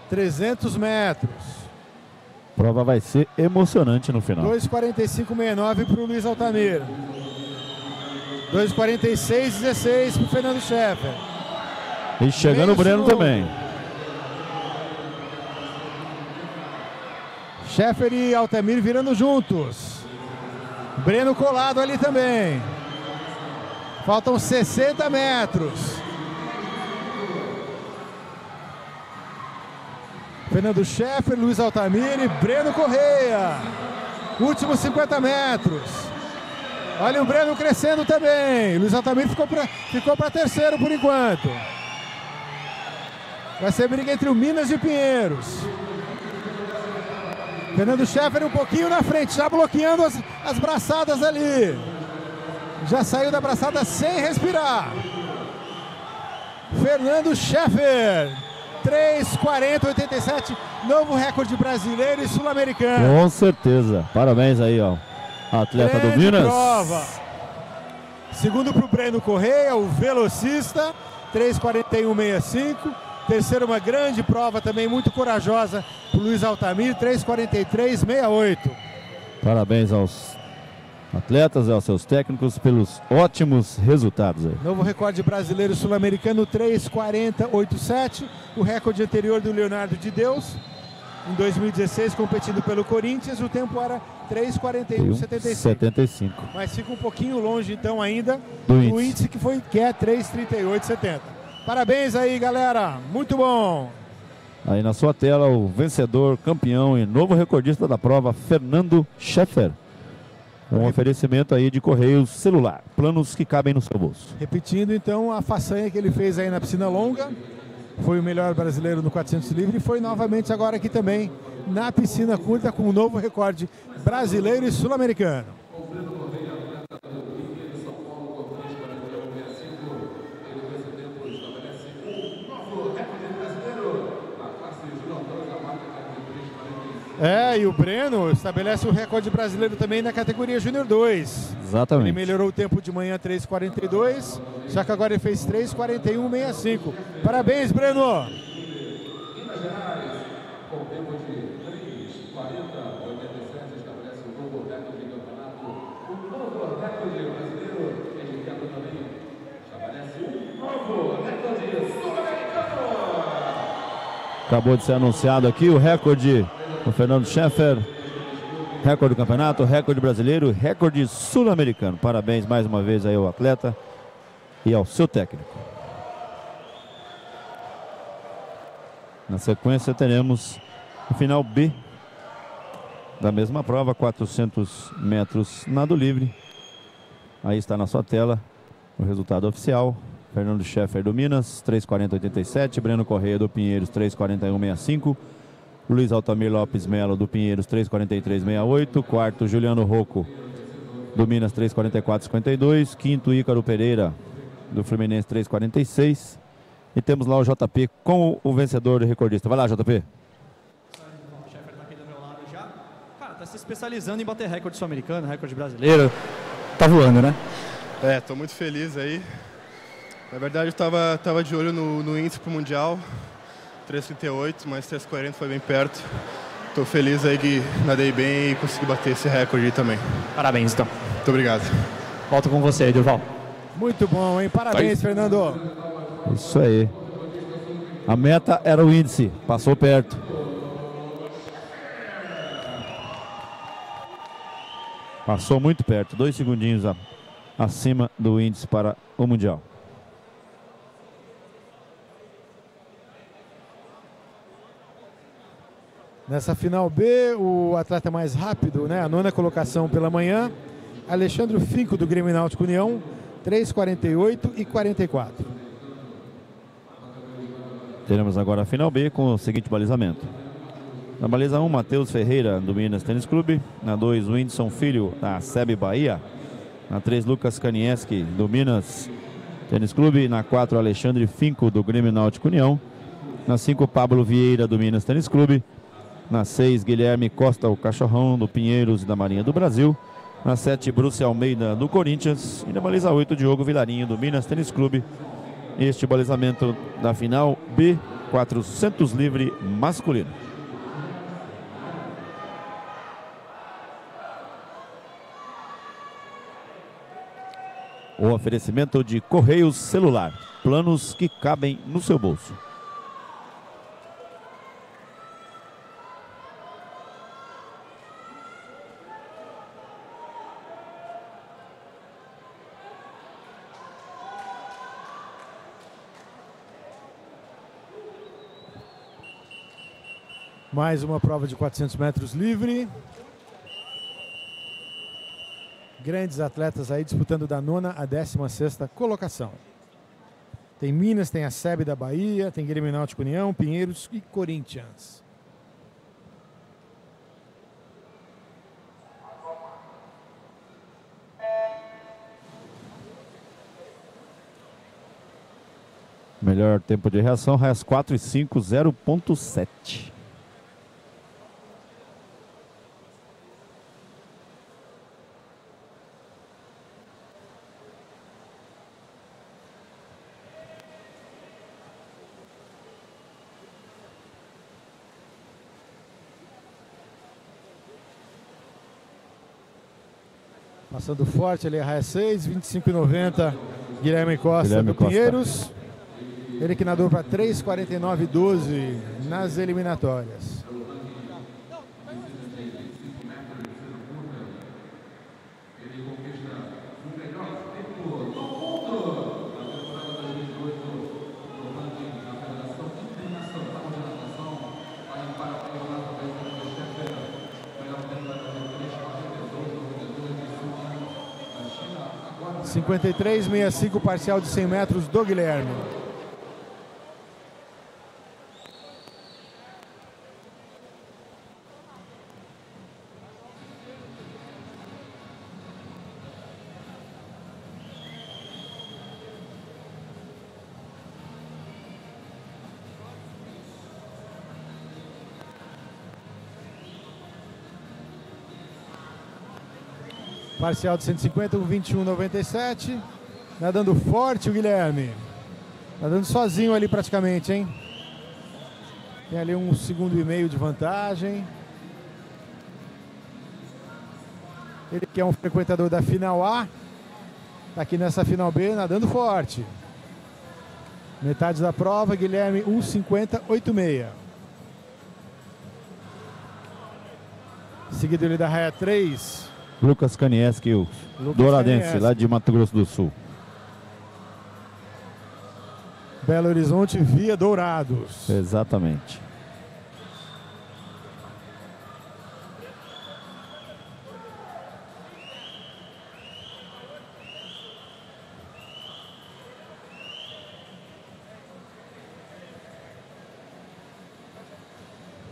300 metros. Prova vai ser emocionante no final. 2,45,69 para o Luiz Altamir. 2,46,16 para o Fernando Scheffer. E chegando o Breno segundo. também. Scheffer e Altamir virando juntos. Breno colado ali também. Faltam 60 metros. Fernando Scheffer, Luiz Altamir e Breno Correia. Últimos 50 metros. Olha o Breno crescendo também. Luiz Altamir ficou para ficou terceiro por enquanto. Vai ser briga entre o Minas e o Pinheiros. Fernando Scheffer um pouquinho na frente, já bloqueando as, as braçadas ali. Já saiu da braçada sem respirar. Fernando Scheffer, 3,40,87, novo recorde brasileiro e sul-americano. Com certeza. Parabéns aí, ó. Atleta Grande do Minas. prova. Segundo para o Breno Correia, o velocista, 3,41,65. Terceiro, uma grande prova também, muito corajosa, para o Luiz Altamir, 3,43,68. Parabéns aos atletas aos seus técnicos pelos ótimos resultados aí. Novo recorde brasileiro sul-americano 3,40,87. O recorde anterior do Leonardo de Deus. Em 2016, competindo pelo Corinthians, o tempo era 3,41,75. 75. Mas fica um pouquinho longe, então, ainda Do do índice. índice que, foi, que é 3,38,70. Parabéns aí, galera. Muito bom. Aí na sua tela o vencedor, campeão e novo recordista da prova, Fernando Scheffer. Um oferecimento aí de correios celular, planos que cabem no seu bolso. Repetindo, então, a façanha que ele fez aí na piscina longa. Foi o melhor brasileiro no 400 livre e foi novamente agora aqui também na piscina curta com um novo recorde brasileiro e sul-americano. É, e o Breno estabelece o recorde brasileiro também na categoria Júnior 2. Ele Exatamente. melhorou o tempo de manhã 3,42, só que agora ele fez 3,41,65. Parabéns, Breno! Acabou de ser anunciado aqui o recorde do Fernando Scheffer. Recorde do campeonato, recorde brasileiro, recorde sul-americano. Parabéns mais uma vez aí ao atleta e ao seu técnico. Na sequência teremos o final B da mesma prova, 400 metros nado livre. Aí está na sua tela o resultado oficial. Fernando Scheffer do Minas, 3,40,87. Breno Correia do Pinheiros, 3,41,65. Luiz Altamir Lopes Melo do Pinheiros, 3,43,68. Quarto, Juliano Rocco do Minas, 3,44,52. Quinto, Ícaro Pereira do Fluminense, 3,46. E temos lá o JP com o vencedor e recordista. Vai lá, JP. O Sheffer tá aqui do meu lado já. Cara, tá se especializando em bater recorde sul-americano, recorde brasileiro. Tá voando, né? É, tô muito feliz aí. Na verdade, eu tava, tava de olho no, no índice pro Mundial, 3,38, mas 3,40 foi bem perto. Tô feliz aí que nadei bem e consegui bater esse recorde aí também. Parabéns, então. Muito obrigado. Volto com você, Durval. Muito bom, hein? Parabéns, Fernando. Isso aí. A meta era o índice, passou perto. Passou muito perto, dois segundinhos acima do índice para o Mundial. Nessa final B, o atleta mais rápido, né? A nona colocação pela manhã, Alexandre Finco do Grêmio Náutico União, 3,48 e 44. Teremos agora a final B com o seguinte balizamento. Na baliza 1, Matheus Ferreira, do Minas Tênis Clube. Na 2, Whindersson Filho, da SEB Bahia. Na 3, Lucas Kanieski, do Minas Tênis Clube. Na 4, Alexandre Finco, do Grêmio Náutico União. Na 5, Pablo Vieira, do Minas Tênis Clube. Na 6, Guilherme Costa, o Cachorrão, do Pinheiros e da Marinha do Brasil. Na 7, Bruce Almeida, do Corinthians. E na baliza 8, Diogo Vilarinho, do Minas Tênis Clube. Este balizamento da final B 400 livre masculino. O oferecimento de Correios Celular. Planos que cabem no seu bolso. Mais uma prova de 400 metros livre. Grandes atletas aí disputando da nona a 16 sexta colocação. Tem Minas, tem a SEB da Bahia, tem Grêmio Náutico União, Pinheiros e Corinthians. Melhor tempo de reação, Raias 4 e 5, 0.7. Passando forte ali raia 6, 25,90. Guilherme Costa Guilherme do Costa. Pinheiros. Ele que nadou para 3,49,12 nas eliminatórias. Cinquenta e três, sessenta e cinco, parcial de 100 metros do Guilherme. Parcial de 150, um 21,97. Nadando forte o Guilherme. Nadando sozinho ali praticamente, hein? Tem ali um segundo e meio de vantagem. Ele que é um frequentador da final A. Tá aqui nessa final B, nadando forte. Metade da prova, Guilherme 1,50,86. Seguido ele da raia 3, Lucas Kanieski, o Lucas Douradense, Kanieski. lá de Mato Grosso do Sul. Belo Horizonte via Dourados. Exatamente.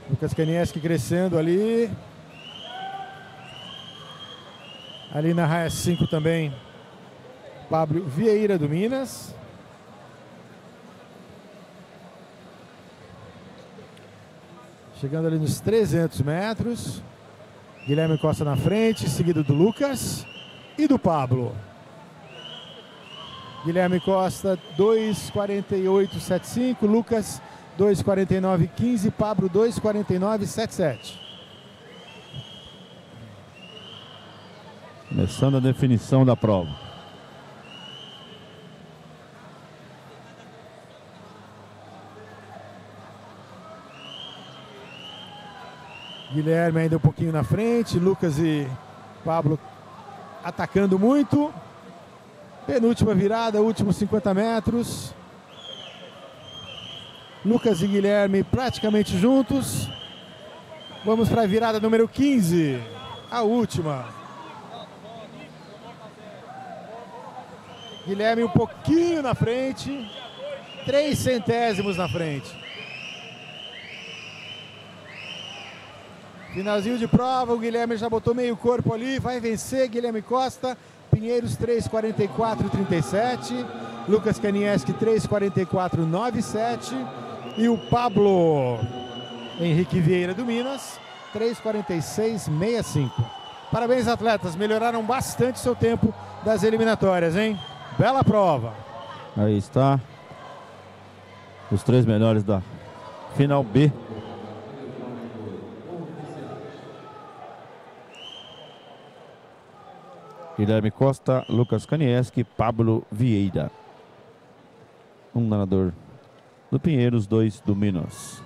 Lucas Kanieski crescendo ali. Ali na raia 5 também. Pablo Vieira do Minas. Chegando ali nos 300 metros. Guilherme Costa na frente, seguido do Lucas e do Pablo. Guilherme Costa 2,48,75. Lucas 2,49,15. Pablo 2,49,77. Começando a definição da prova. Guilherme ainda um pouquinho na frente, Lucas e Pablo atacando muito. Penúltima virada, últimos 50 metros. Lucas e Guilherme praticamente juntos. Vamos para a virada número 15, a última. Guilherme um pouquinho na frente, três centésimos na frente. Finalzinho de prova, o Guilherme já botou meio corpo ali, vai vencer Guilherme Costa, Pinheiros 3,44,37, Lucas Kanieski 3,44,97 e o Pablo Henrique Vieira do Minas 3,46,65. Parabéns, atletas, melhoraram bastante seu tempo das eliminatórias, hein? Bela prova. Aí está. Os três melhores da final B. Guilherme Costa, Lucas Kanieski, Pablo Vieira. Um nadador do Pinheiros, dois do Minas.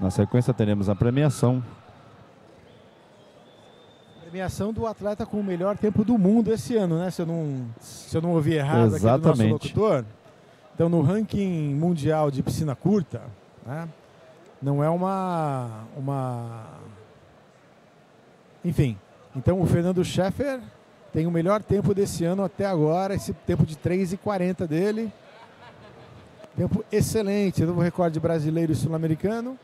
Na sequência teremos a premiação. Premiação do atleta com o melhor tempo do mundo esse ano, né? Se eu não, se eu não ouvi errado aqui do Exatamente. nosso locutor. Então, no ranking mundial de piscina curta, né? Não é uma. uma... Enfim. Então o Fernando Scheffer tem o melhor tempo desse ano até agora, esse tempo de 3,40 dele. Tempo excelente, novo recorde brasileiro e sul-americano.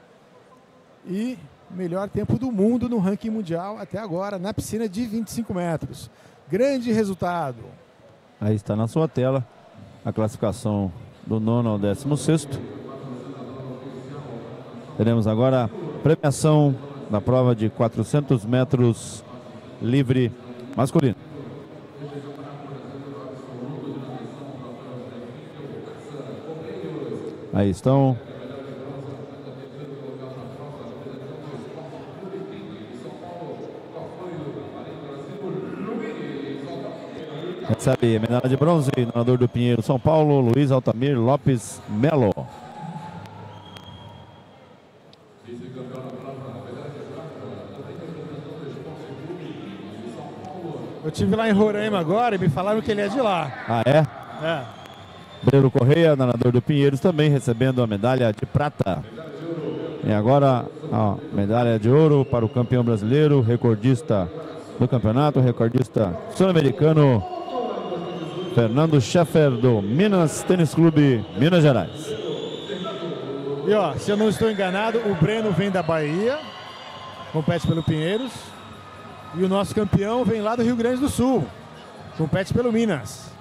E melhor tempo do mundo no ranking mundial até agora, na piscina de 25 metros. Grande resultado. Aí está na sua tela a classificação do nono ao décimo sexto. Teremos agora a premiação da prova de 400 metros livre masculino. Aí estão Recebe medalha de bronze, nadador do Pinheiro, São Paulo, Luiz Altamir Lopes Melo. Eu tive lá em Roraima agora e me falaram que ele é de lá. Ah, é? É. Breno Correia, nadador do Pinheiros, também recebendo a medalha de prata. E agora a medalha de ouro para o campeão brasileiro, recordista do campeonato, recordista sul-americano, Fernando Scheffer, do Minas Tênis Clube, Minas Gerais. E ó, se eu não estou enganado, o Breno vem da Bahia, compete pelo Pinheiros. E o nosso campeão vem lá do Rio Grande do Sul, compete pelo Minas.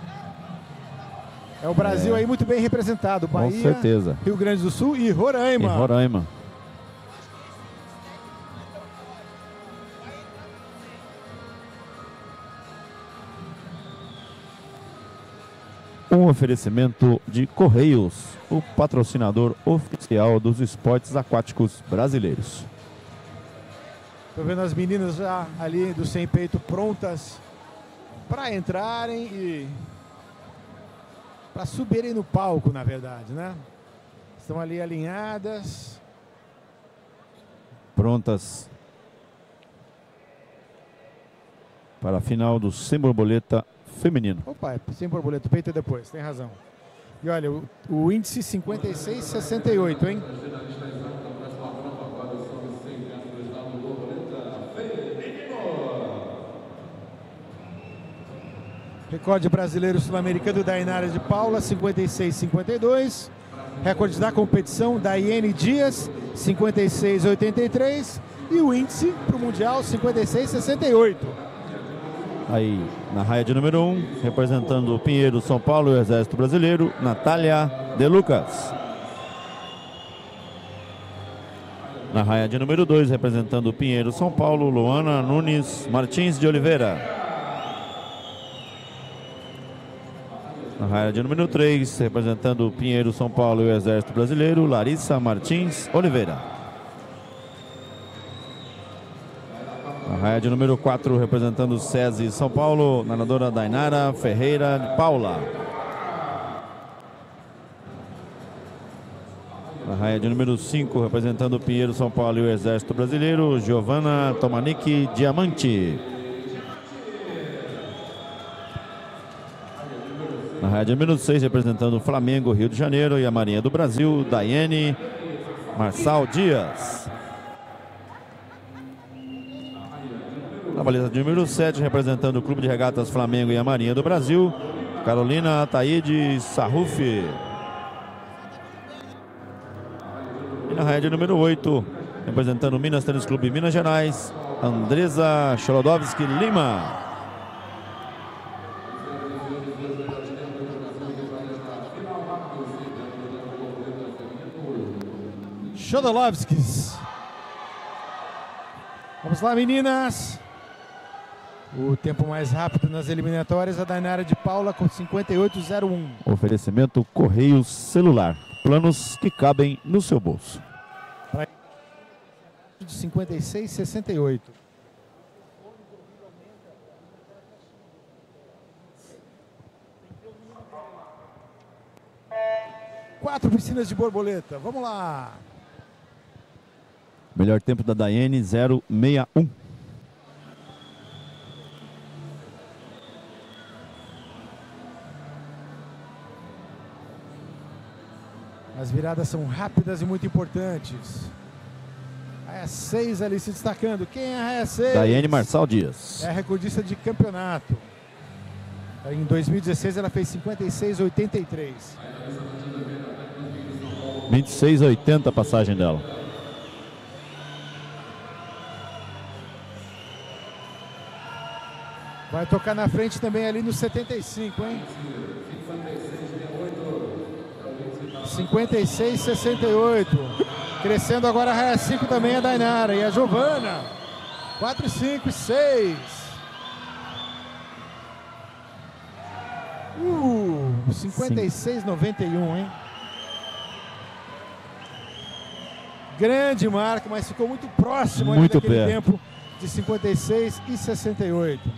É o Brasil É. aí muito bem representado. Com Bahia, certeza. Rio Grande do Sul e Roraima. Em Roraima. Um oferecimento de Correios, o patrocinador oficial dos esportes aquáticos brasileiros. Tô vendo as meninas já ali do sem peito prontas para entrarem e para subirem no palco, na verdade, né? Estão ali alinhadas. Prontas para a final do Sem Borboleta Feminino. Opa, é sem borboleta, peito é depois, tem razão. E olha, o, o índice 56,68, hein? Recorde brasileiro sul-americano da Inara de Paula, 56,52. Recorde da competição da Iene Dias, 56,83. E o índice para o Mundial, 56,68. Aí, na raia de número 1, um, representando o Pinheiro, São Paulo e o Exército Brasileiro, Natália De Lucas. Na raia de número 2, representando o Pinheiro, São Paulo, Luana Nunes Martins de Oliveira. Na raia de número 3, representando o Pinheiro, São Paulo e o Exército Brasileiro, Larissa Martins Oliveira. Na raia de número 4, representando o SESI São Paulo, nadadora Dainara Ferreira de Paula. Na raia de número 5, representando o Pinheiro São Paulo e o Exército Brasileiro, Giovana Tomanique Diamante. Na raia de número 6, representando o Flamengo, Rio de Janeiro e a Marinha do Brasil, Daiane Marçal Dias. Baliza de número 7, representando o Clube de Regatas Flamengo e a Marinha do Brasil, Carolina Ataíde Sarrufi. E na raia de número 8, representando o Minas Tênis Clube Minas Gerais, Andresa Cholodowski Lima. Chodolovskis. Vamos lá, meninas. O tempo mais rápido nas eliminatórias, a Dainara de Paula com 58,01. Oferecimento Correios Celular. Planos que cabem no seu bolso. De 56,68. Quatro piscinas de borboleta. Vamos lá. Melhor tempo da Daiane 061. As viradas são rápidas e muito importantes. Raia 6 ali se destacando. Quem é a Raia 6? Daiane Marçal Dias. É a recordista de campeonato. Em 2016 ela fez 56,83. 26,80 a passagem dela. Vai tocar na frente também ali no 75, hein? 56, 68. Crescendo agora a raia 5 também a Dainara e a Giovana. 4, 5 e 6. Uh, 56, 91, hein? Grande marca, mas ficou muito próximo Muito daquele perto. tempo de 56 e 68.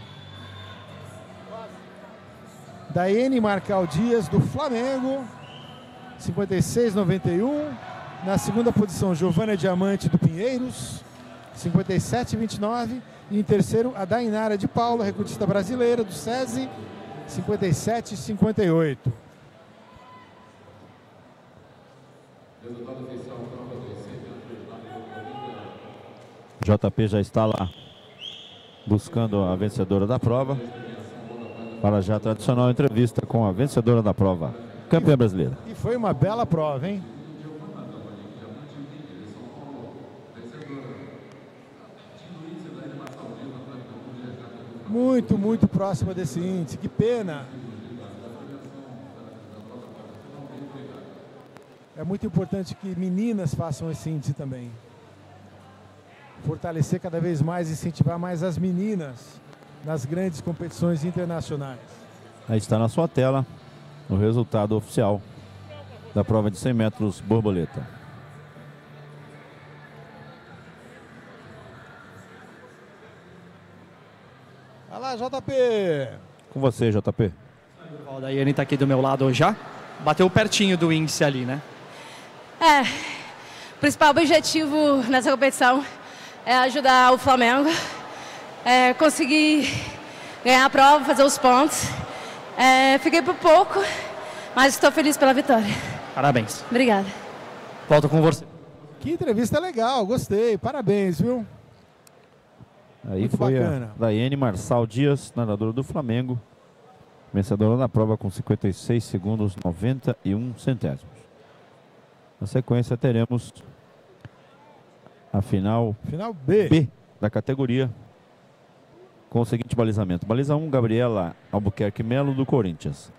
Daiane Marcal Dias do Flamengo, 56,91. Na segunda posição, Giovana Diamante do Pinheiros, 57,29. E em terceiro, a Dainara de Paula, recordista brasileira do SESI, 57,58. JP já está lá buscando a vencedora da prova. Para já a tradicional entrevista com a vencedora da prova, campeã brasileira. E foi uma bela prova, hein? Muito, muito próxima desse índice. Que pena. É muito importante que meninas façam esse índice também. Fortalecer cada vez mais, incentivar mais as meninas nas grandes competições internacionais. Aí está na sua tela o resultado oficial da prova de 100 metros borboleta. Olha lá, JP! Com você, JP. A Daiane tá aqui do meu lado já. Bateu pertinho do índice ali, né? É, o principal objetivo nessa competição é ajudar o Flamengo, é conseguir ganhar a prova, fazer os pontos. É, fiquei por pouco, mas estou feliz pela vitória. Parabéns. Obrigada. Volto com você. Que entrevista legal, gostei. Parabéns, viu? Aí Muito foi bacana. a Daiane Marçal Dias, nadadora do Flamengo, vencedora da prova com 56 segundos 91 centésimos. Na sequência teremos a final Final B. B da categoria com o seguinte balizamento. Baliza 1, Gabriela Albuquerque Melo, do Corinthians.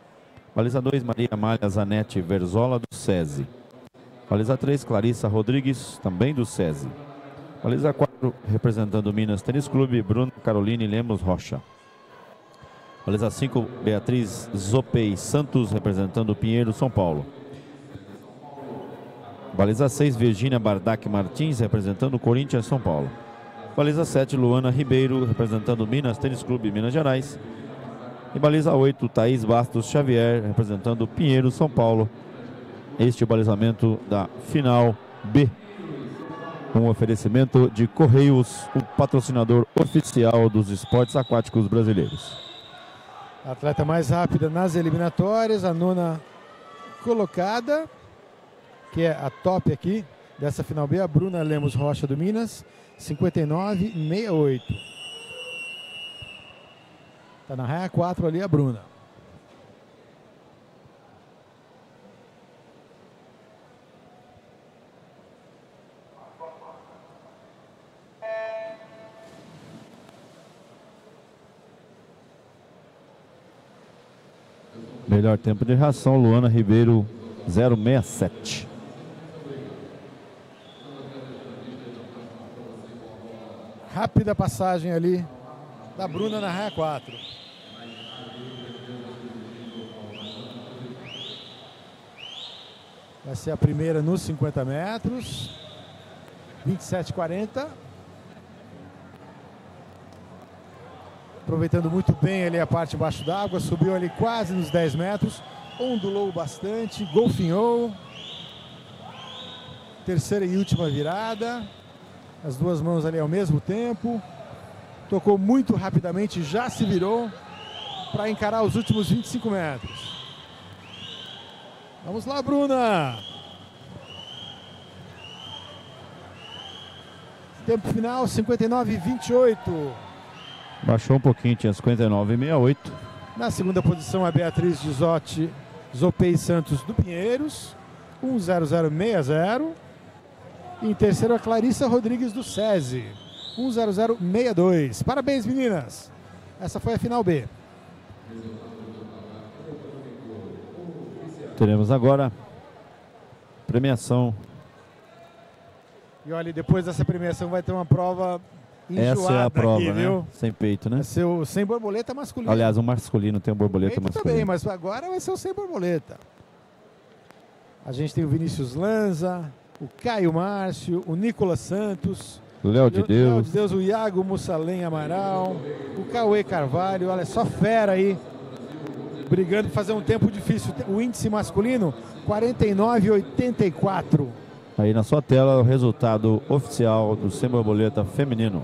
Baliza 2, Maria Amália Zanetti Verzola, do SESI. Baliza 3, Clarissa Rodrigues, também do SESI. Baliza 4, representando o Minas Tênis Clube, Bruno Caroline Lemos Rocha. Baliza 5, Beatriz Zopei Santos, representando o Pinheiro, São Paulo. Baliza 6, Virgínia Bardac Martins, representando o Corinthians, São Paulo. Baliza 7, Luana Ribeiro, representando Minas Tênis Clube, Minas Gerais. E baliza 8, Thaís Bastos Xavier, representando Pinheiro, São Paulo. Este é o balizamento da final B. Um oferecimento de Correios, o patrocinador oficial dos esportes aquáticos brasileiros. A atleta mais rápida nas eliminatórias, a nona colocada, que é a top aqui dessa final B, a Bruna Lemos Rocha do Minas, 59,68. Tá na raia 4 ali a Bruna. Melhor tempo de reação, Luana Ribeiro 067. Rápida passagem ali da Bruna na raia 4. Vai ser a primeira nos 50 metros. 27,40. Aproveitando muito bem ali a parte embaixo d'água. Subiu ali quase nos 10 metros. Ondulou bastante. Golfinhou. Terceira e última virada. As duas mãos ali ao mesmo tempo. Tocou muito rapidamente, já se virou para encarar os últimos 25 metros. Vamos lá, Bruna. Tempo final 59 e 28. Baixou um pouquinho, tinha 59,68. Na segunda posição, a Beatriz Gisotti Zopei Santos do Pinheiros, 10060. Em terceiro, a Clarissa Rodrigues do SESI, 10062. Parabéns, meninas! Essa foi a final B. Teremos agora premiação. E olha, depois dessa premiação vai ter uma prova enjoada Essa é a prova, aqui, né? viu? Sem peito, né? Vai ser o sem borboleta masculino. Aliás, o masculino tem um borboleta Peito masculino. também, mas agora vai ser o sem borboleta. A gente tem o Vinícius Lanza, o Caio Márcio, o Nicolas Santos, Léo de o Léo Deus. de Deus, o Iago Mussalem Amaral, o Cauê Carvalho, olha só fera aí, brigando para fazer um tempo difícil. O índice masculino, 49,84. Aí na sua tela o resultado oficial do sem borboleta feminino.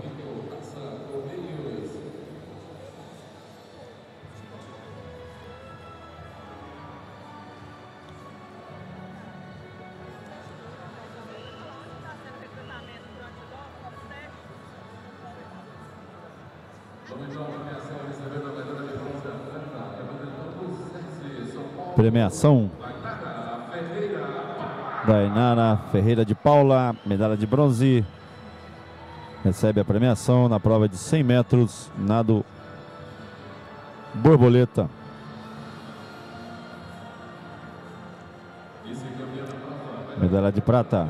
Premiação da Inara Ferreira de Paula, medalha de bronze. Recebe a premiação na prova de 100 metros, nado borboleta. Medalha de prata.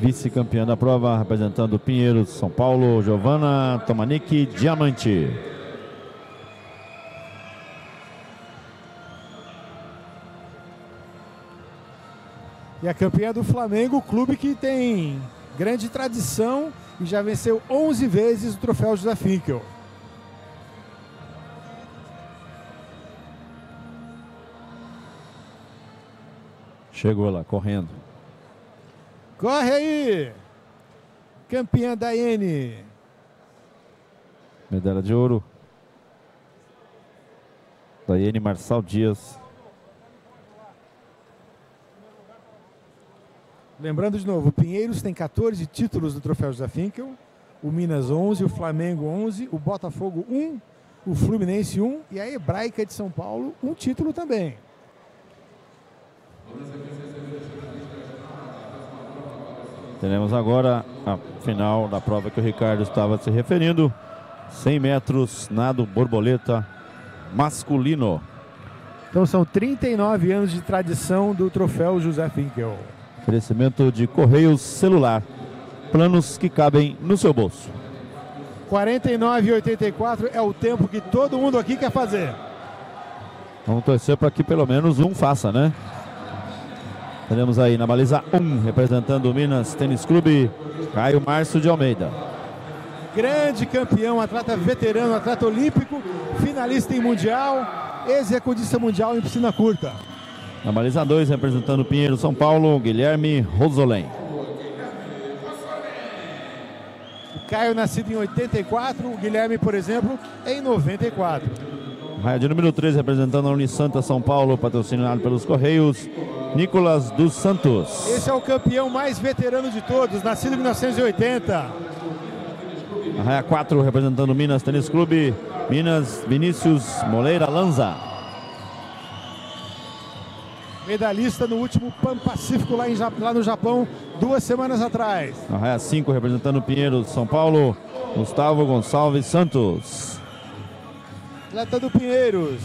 Vice-campeã da prova, representando Pinheiros, São Paulo, Giovana Tomanic Diamante. E a campeã do Flamengo, clube que tem grande tradição e já venceu 11 vezes o troféu José Finkel. Chegou lá, correndo. Corre aí! Campeã Daiane. Medalha de ouro. Daiane Marçal Dias. Lembrando de novo, o Pinheiros tem 14 títulos do troféu José Finkel, o Minas 11, o Flamengo 11, o Botafogo 1, o Fluminense 1 e a Hebraica de São Paulo um título também. Teremos agora a final da prova que o Ricardo estava se referindo. 100 metros, nado borboleta masculino. Então são 39 anos de tradição do troféu José Finkel. Oferecimento de Correios Celular. Planos que cabem no seu bolso. 49,84 é o tempo que todo mundo aqui quer fazer. Vamos torcer para que pelo menos um faça, né? Teremos aí na baliza 1, representando o Minas Tênis Clube, Caio Márcio de Almeida. Grande campeão, atleta veterano, atleta olímpico, finalista em mundial, ex-recordista mundial em piscina curta. Na baliza 2, representando o Pinheiro São Paulo, Guilherme Rosolém. O Caio nascido em 84, o Guilherme, por exemplo, em 94. Raia de número 3, representando a Unisanta São Paulo, patrocinado pelos Correios, Nicolas dos Santos. Esse é o campeão mais veterano de todos, nascido em 1980. A raia 4, representando o Minas Tênis Clube, Minas Vinícius Moleira Lanza. Medalhista no último Pan Pacífico lá, em, lá no Japão, duas semanas atrás. Na raia 5, representando o Pinheiro São Paulo, Gustavo Gonçalves Santos. Atleta do Pinheiros.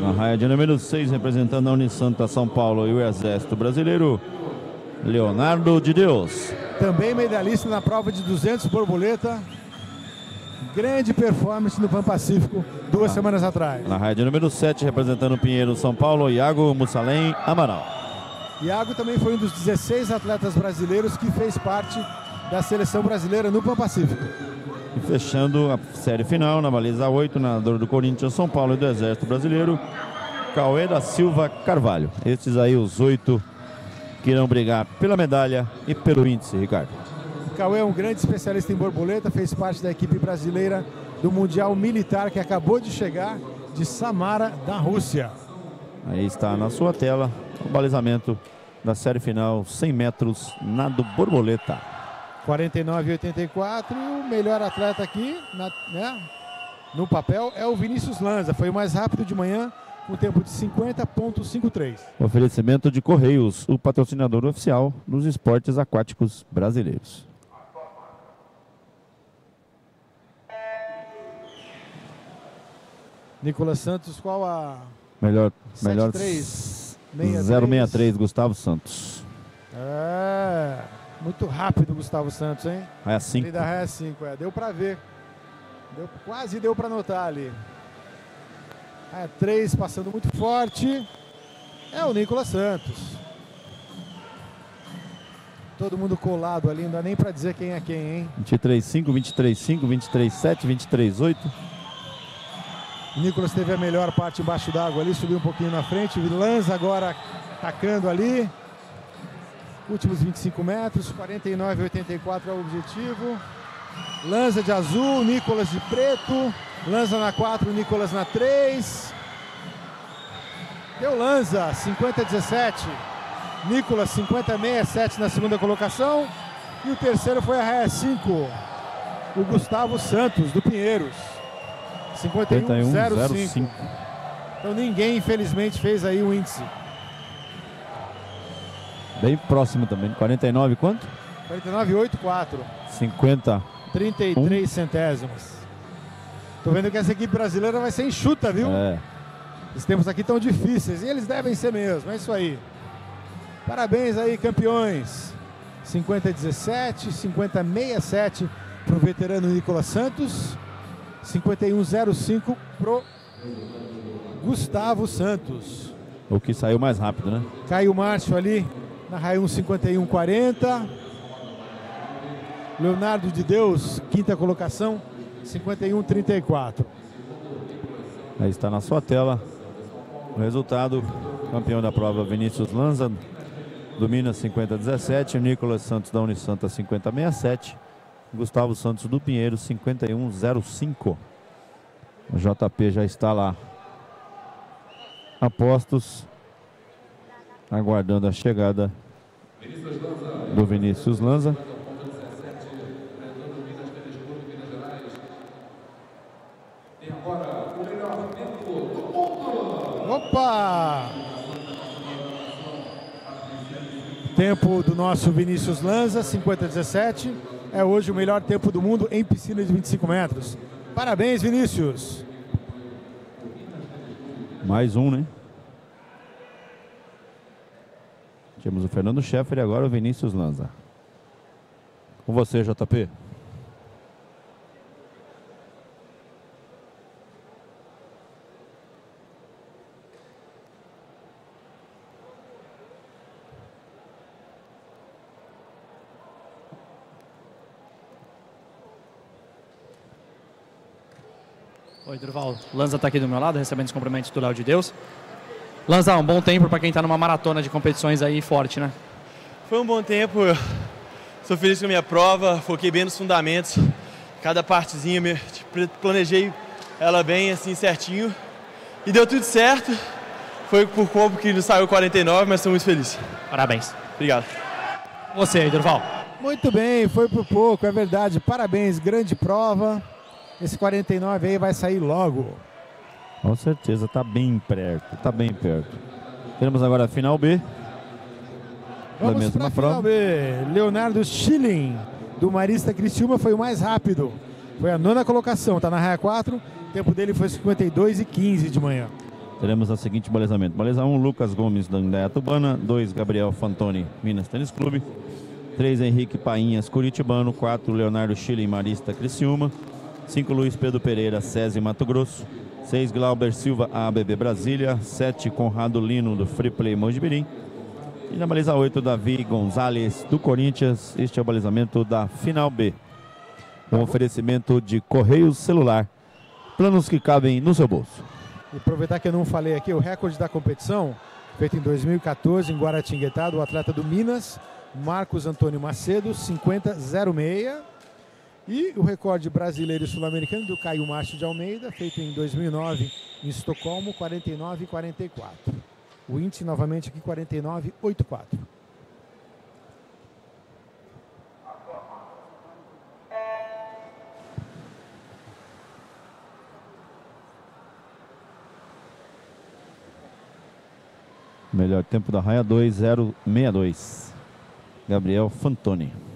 Na raia de número 6, representando a Unisanta São Paulo e o Exército Brasileiro, Leonardo de Deus. Também medalhista na prova de 200 borboleta. Grande performance no Pan Pacífico duas semanas atrás. Na de número 7, representando o Pinheiro São Paulo, Iago Mussalem Amaral. Iago também foi um dos 16 atletas brasileiros que fez parte da seleção brasileira no Pan Pacífico. E fechando a série final, na baliza 8, nadador do Corinthians, São Paulo e do Exército Brasileiro, Cauê da Silva Carvalho. Esses aí os oito que irão brigar pela medalha e pelo índice, Ricardo. O Cauê é um grande especialista em borboleta, fez parte da equipe brasileira do Mundial Militar que acabou de chegar de Samara, da Rússia. Aí está na sua tela o balizamento da série final 100 metros nado borboleta. 49,84 e o melhor atleta aqui, na- né, no papel, é o Vinícius Lanza. Foi o mais rápido de manhã, com tempo de 50,53. Oferecimento de Correios, o patrocinador oficial dos esportes aquáticos brasileiros. Nicolas Santos, qual a. Melhor, melhor 73, 063, Gustavo Santos. É. Muito rápido, Gustavo Santos, hein? A 5. Ele da Raia 5, é. Deu pra ver. Deu, quase deu pra notar ali. Raia 3 passando muito forte. É o Nicolas Santos. Todo mundo colado ali, não dá nem pra dizer quem é quem, hein? 23-5, 23-5, 23-7, 23-8. O Nicolas teve a melhor parte embaixo d'água ali, subiu um pouquinho na frente. Lanza agora atacando ali. Últimos 25 metros, 49,84 é o objetivo. Lanza de azul, Nicolas de preto. Lanza na 4, Nicolas na 3. Deu Lanza, 50,17. Nicolas, 50,67 na segunda colocação. E o terceiro foi a Raia 5, o Gustavo Santos, do Pinheiros. 51,05. 51,05. Então ninguém, infelizmente, fez aí o índice. Bem próximo também. 49 quanto? 49,84. 50. 33 centésimos. Tô vendo que essa equipe brasileira vai ser enxuta, viu? É. Os tempos aqui tão difíceis. E eles devem ser mesmo. É isso aí. Parabéns aí, campeões. 50-17, 50-67 pro veterano Nicolas Santos. 51-05 pro Gustavo Santos. O que saiu mais rápido, né? Caio Márcio ali na Raia 51-40. Leonardo de Deus, quinta colocação, 51-34. Aí está na sua tela o resultado. Campeão da prova Vinícius Lanza, do Minas 50-17. Nicolas Santos da Unisanta 50-67. Gustavo Santos do Pinheiro 51-05. O JP já está lá. Apostos. Aguardando a chegada do Vinícius Lanza. Opa! Tempo do nosso Vinícius Lanza, 50-17. É hoje o melhor tempo do mundo em piscina de 25 metros. Parabéns, Vinícius. Mais um, né? Tínhamos o Fernando Scheffer e agora o Vinícius Lanza. Com você, JP. Oi, Durval. Lanza está aqui do meu lado, recebendo os cumprimentos do Léo de Deus. Lanza, um bom tempo para quem está numa maratona de competições aí forte, né? Foi um bom tempo, eu sou feliz com a minha prova, foquei bem nos fundamentos, cada partezinha, me- planejei ela bem, assim, certinho, e deu tudo certo. Foi por pouco que não saiu 49, mas estou muito feliz. Parabéns. Obrigado. Você aí, Durval. Muito bem, foi por pouco, é verdade. Parabéns, grande prova. Esse 49 aí vai sair logo. Com certeza, está bem perto. Está bem perto. Temos agora a final B. Da Vamos mesma para prova. final B. Leonardo Schilling, do Marista Criciúma, foi o mais rápido. Foi a nona colocação, está na raia 4. O tempo dele foi 52 e 15 de manhã. Teremos o seguinte balizamento. Baliza 1, Lucas Gomes, da Indaiatubana. 2, Gabriel Fantoni, Minas Tênis Clube. 3, Henrique Painhas, Curitibano. 4, Leonardo Chile, Marista Criciúma. 5, Luiz Pedro Pereira, SESI Mato Grosso. 6, Glauber Silva, ABB Brasília. 7, Conrado Lino, do Free Play Mojibirim. E na baliza 8, Davi Gonzalez, do Corinthians. Este é o balizamento da Final B. Um oferecimento de Correios Celular. Planos que cabem no seu bolso. E aproveitar que eu não falei aqui, o recorde da competição, feito em 2014 em Guaratinguetá, do atleta do Minas, Marcos Antônio Macedo, 50,06. E o recorde brasileiro e sul-americano do Caio Márcio de Almeida, feito em 2009 em Estocolmo, 49.44 O índice novamente aqui 49.84 Melhor tempo da raia 2062. Gabriel Fantoni.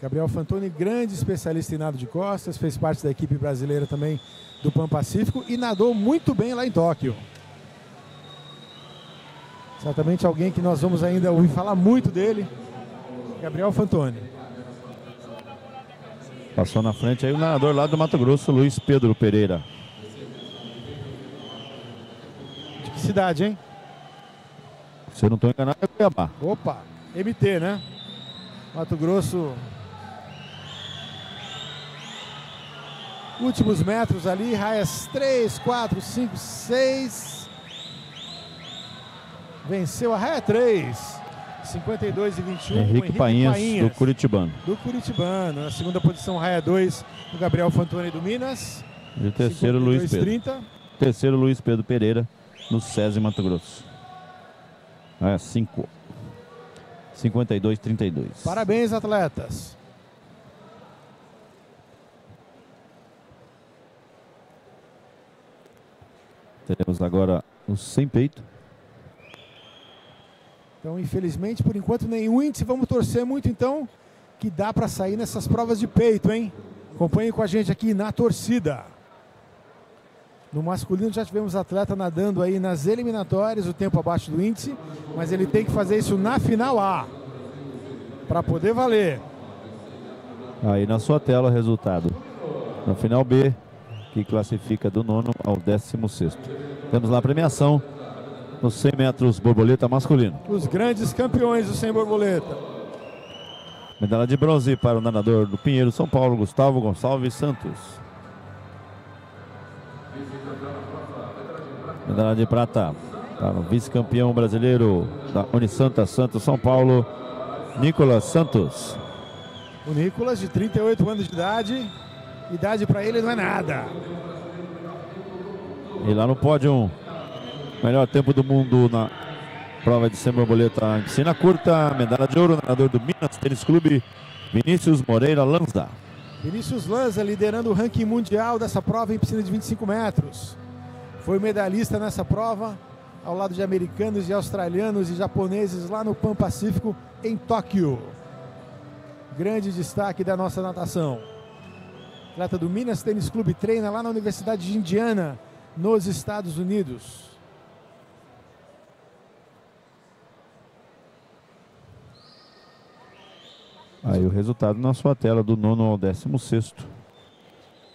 Gabriel Fantoni, grande especialista em nado de costas, fez parte da equipe brasileira também do Pan Pacífico e nadou muito bem lá em Tóquio. Certamente alguém que nós vamos ainda ouvir falar muito dele, Gabriel Fantoni. Passou na frente aí o nadador lá do Mato Grosso, Luiz Pedro Pereira. De que cidade, hein? Se eu não estou enganado, é Cuiabá. Opa, MT, né? Mato Grosso. Últimos metros ali, raias 3, 4, 5, 6. Venceu a raia 3. 52 e 21. Henrique, Henrique Painhas, Painhas, do Curitibano. do Curitibano. Na segunda posição, raia 2, do Gabriel Fantoni do Minas. E o terceiro, Luiz Pedro. 30. Terceiro, Luiz Pedro Pereira, no SESI Mato Grosso. É, 5. 52, 32. Parabéns, atletas. Teremos agora o sem peito. Então, infelizmente, por enquanto, nenhum índice. Vamos torcer muito, então, que dá para sair nessas provas de peito, hein? Acompanhe com a gente aqui na torcida. No masculino já tivemos atleta nadando aí nas eliminatórias, o tempo abaixo do índice, mas ele tem que fazer isso na final A para poder valer. Aí na sua tela o resultado. Na final B, que classifica do nono ao décimo sexto. Temos lá a premiação nos 100 metros borboleta masculino. Os grandes campeões do sem borboleta. Medalha de bronze para o nadador do Pinheiro, São Paulo, Gustavo Gonçalves Santos. Medalha de prata para o vice-campeão brasileiro da Unisanta Santos, São Paulo, Nicolas Santos. O Nicolas, de 38 anos de idade, idade para ele não é nada. E lá no pódio, melhor tempo do mundo na prova de sem borboleta em piscina curta, medalha de ouro, nadador do Minas Tênis Clube, Vinícius Moreira Lanza. Vinícius Lanza liderando o ranking mundial dessa prova em piscina de 25 metros. Foi medalhista nessa prova, ao lado de americanos e australianos e japoneses lá no Pan Pacífico, em Tóquio. Grande destaque da nossa natação. Atleta do Minas Tênis Clube treina lá na Universidade de Indiana, nos Estados Unidos. Aí o resultado na sua tela do nono ao décimo sexto.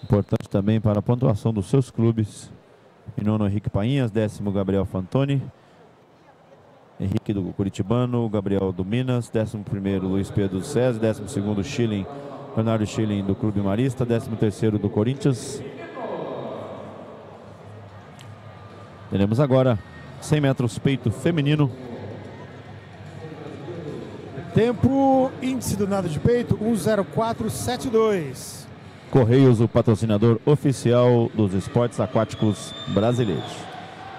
Importante também para a pontuação dos seus clubes. Em nono, Henrique Painhas, décimo, Gabriel Fantoni. Henrique do Curitibano, Gabriel do Minas, décimo primeiro, Luiz Pedro César, décimo segundo, Schilling, Leonardo Schilling do Clube Marista, décimo terceiro do Corinthians. Teremos agora 100 metros peito feminino. Tempo índice do nado de peito 10472. Correios, o patrocinador oficial dos esportes aquáticos brasileiros.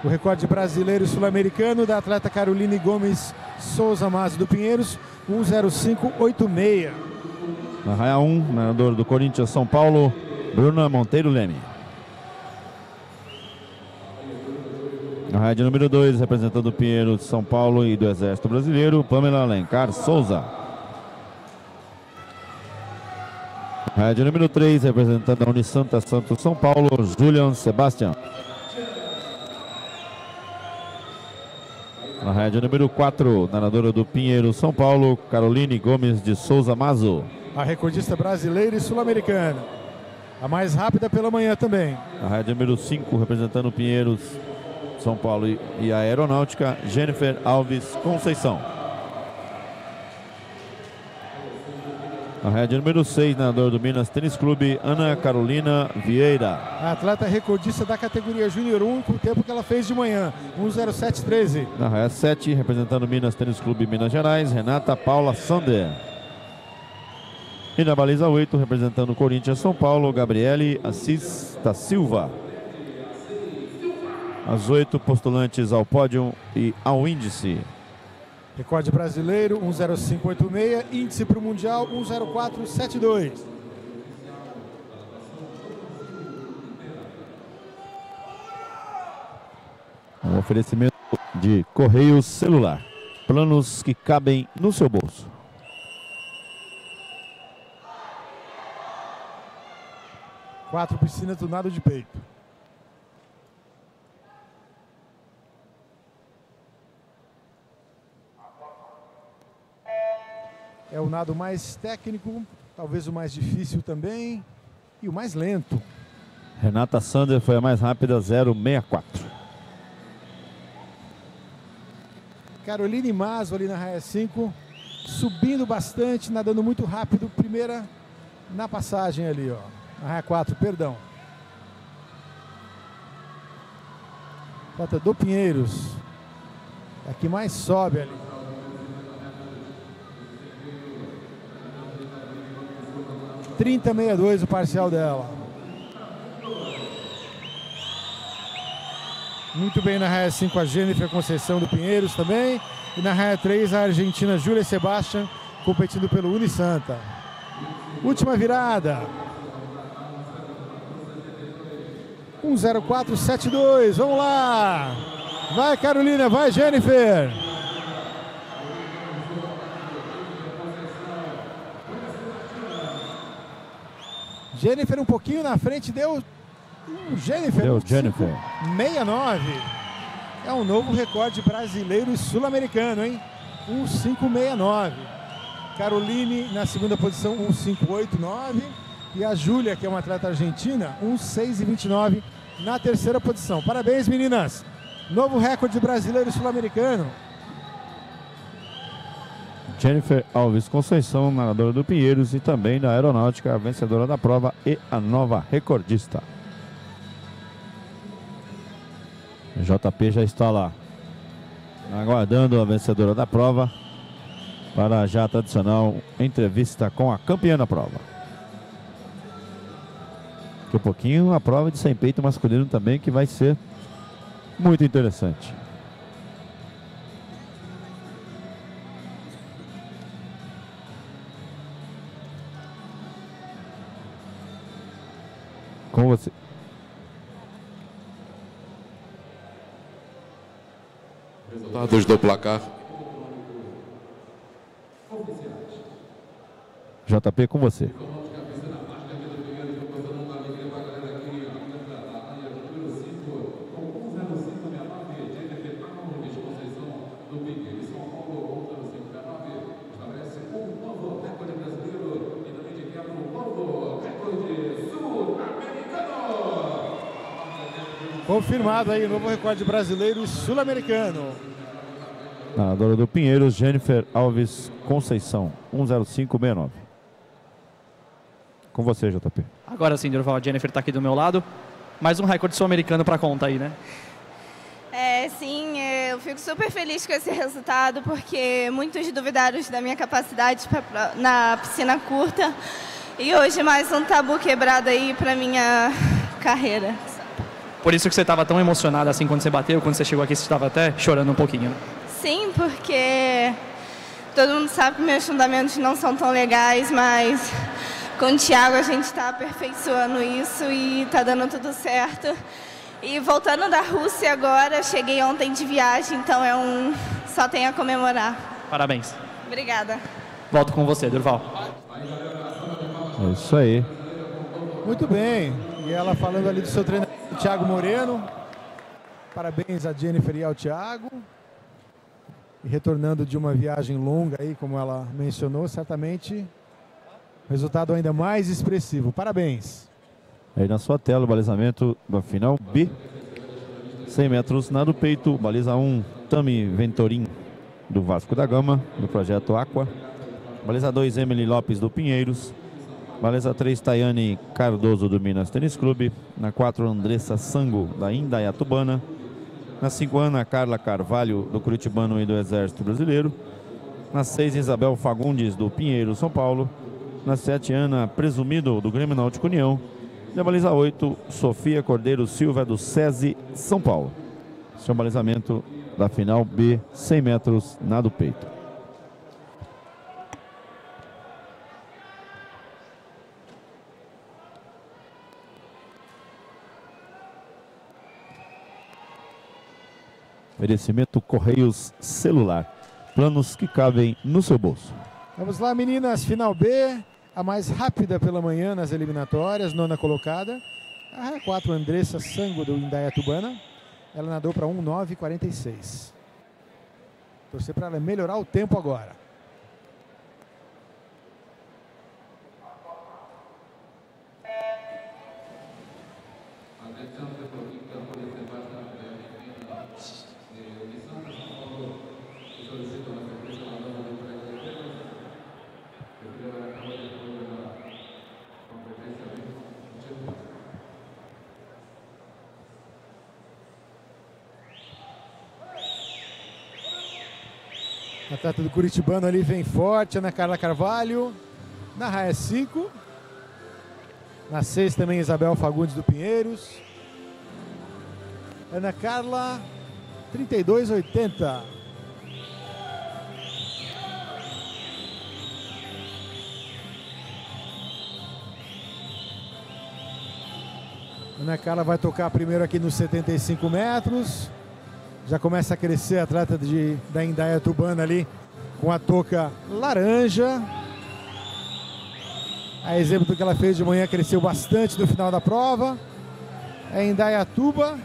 O recorde brasileiro sul-americano da atleta Caroline Gomes Souza Mazo do Pinheiros 10586. Na raia 1, nadador do Corinthians São Paulo, Bruna Monteiro Leme. Na raia de número 2, representando o Pinheiro de São Paulo e do Exército Brasileiro, Pamela Alencar Souza. Na raia de número 3, representando a Unisanta Santos São Paulo, Julian Sebastian. Na de número 4, nadadora do Pinheiro São Paulo, Caroline Gomes de Souza Mazo. A recordista brasileira e sul-americana. A mais rápida pela manhã também. Na raia de número 5, representando Pinheiros São Paulo e- e a Aeronáutica, Jennifer Alves Conceição. Na raia de número 6, nadador do Minas Tênis Clube, Ana Carolina Vieira. A atleta recordista da categoria Júnior 1 com o tempo que ela fez de manhã, 10713. Na raia 7, representando o Minas Tênis Clube Minas Gerais, Renata Paula Sander. E na baliza 8, representando o Corinthians São Paulo, Gabriele Assis da Silva. As oito postulantes ao pódio e ao índice. Recorde brasileiro 10586, índice para o Mundial 10472. Um oferecimento de Correio Celular. Planos que cabem no seu bolso. Quatro piscinas do nado de peito. É o nado mais técnico, talvez o mais difícil também e o mais lento. Renata Sander foi a mais rápida, 064. Caroline Maso ali na raia 5, subindo bastante, nadando muito rápido. Primeira na passagem ali, ó. Raia 4, perdão. Rota do Pinheiros. É que mais sobe ali. Trinta dois o parcial dela. Muito bem na raia 5 a Jennifer Conceição do Pinheiros também. E na raia 3 a Argentina Júlia Sebastian competindo pelo Unisanta. Última virada. 10472. Vamos lá. Vai Carolina, vai Jennifer. Jennifer um pouquinho na frente, deu um Jennifer. Deu Jennifer. 69. É um novo recorde brasileiro e sul-americano, hein? 1569. Caroline na segunda posição, 1589. E a Júlia, que é uma atleta argentina, 1629 na terceira posição. Parabéns, meninas! Novo recorde brasileiro sul-americano. Jennifer Alves Conceição, nadadora do Pinheiros e também da Aeronáutica, a vencedora da prova e a nova recordista. JP já está lá, aguardando a vencedora da prova para a já tradicional entrevista com a campeã da prova. Daqui a pouquinho a prova de 100 peito masculino também que vai ser muito interessante. Com você. Resultados do placar. JP com você. Confirmado aí o novo recorde brasileiro e sul-americano. Nadadora do Pinheiros, Jennifer Alves Conceição, 10569. Com você, JP. Agora sim, Durval, a Jennifer está aqui do meu lado. Mais um recorde sul-americano para conta aí, né? É, sim, eu fico super feliz com esse resultado, porque muitos duvidaram da minha capacidade pra, pra, na piscina curta. E hoje mais um tabu quebrado aí para minha carreira. Por isso que você estava tão emocionada assim quando você bateu, quando você chegou aqui, você estava até chorando um pouquinho, né? Sim, porque todo mundo sabe que meus fundamentos não são tão legais, mas com o Thiago a gente está aperfeiçoando isso e está dando tudo certo. E voltando da Rússia agora, cheguei ontem de viagem, então é um só tem a comemorar. Parabéns. Obrigada. Volto com você, Durval. É isso aí. Muito bem. E ela falando ali do seu treinador, Thiago Moreno. Parabéns a Jennifer e ao Thiago. E retornando de uma viagem longa aí, como ela mencionou, certamente resultado ainda mais expressivo. Parabéns. Aí na sua tela o balizamento da final B. 100 metros nado peito, baliza 1, Tami Ventorim do Vasco da Gama, do projeto Aqua. Baliza 2, Emily Lopes do Pinheiros. Baliza 3, Tayane Cardoso do Minas Tênis Clube. Na 4, Andressa Sango da Indaiatubana. Na 5, Ana Carla Carvalho do Curitibano e do Exército Brasileiro. Na 6, Isabel Fagundes do Pinheiro, São Paulo. Na 7, Ana Presumido do Grêmio Náutico União. Na baliza 8, Sofia Cordeiro Silva do SESI, São Paulo. Esse é o balizamento da final B, 100 metros, nado peito. Oferecimento Correios Celular. Planos que cabem no seu bolso. Vamos lá, meninas. Final B, a mais rápida pela manhã nas eliminatórias, nona colocada. A 4 Andressa Sango do Indaiatubana. Ela nadou para 1,946. Torcer para ela melhorar o tempo agora. Atleta do Curitibano ali vem forte, Ana Carla Carvalho. Na raia 5. Na 6 também Isabel Fagundes do Pinheiros. Ana Carla, 32,80. Ana Carla vai tocar primeiro aqui nos 75 metros. Já começa a crescer a atleta de, da Indaia Tubana ali com a touca laranja. A exemplo do que ela fez de manhã, cresceu bastante no final da prova. É Indaiatuba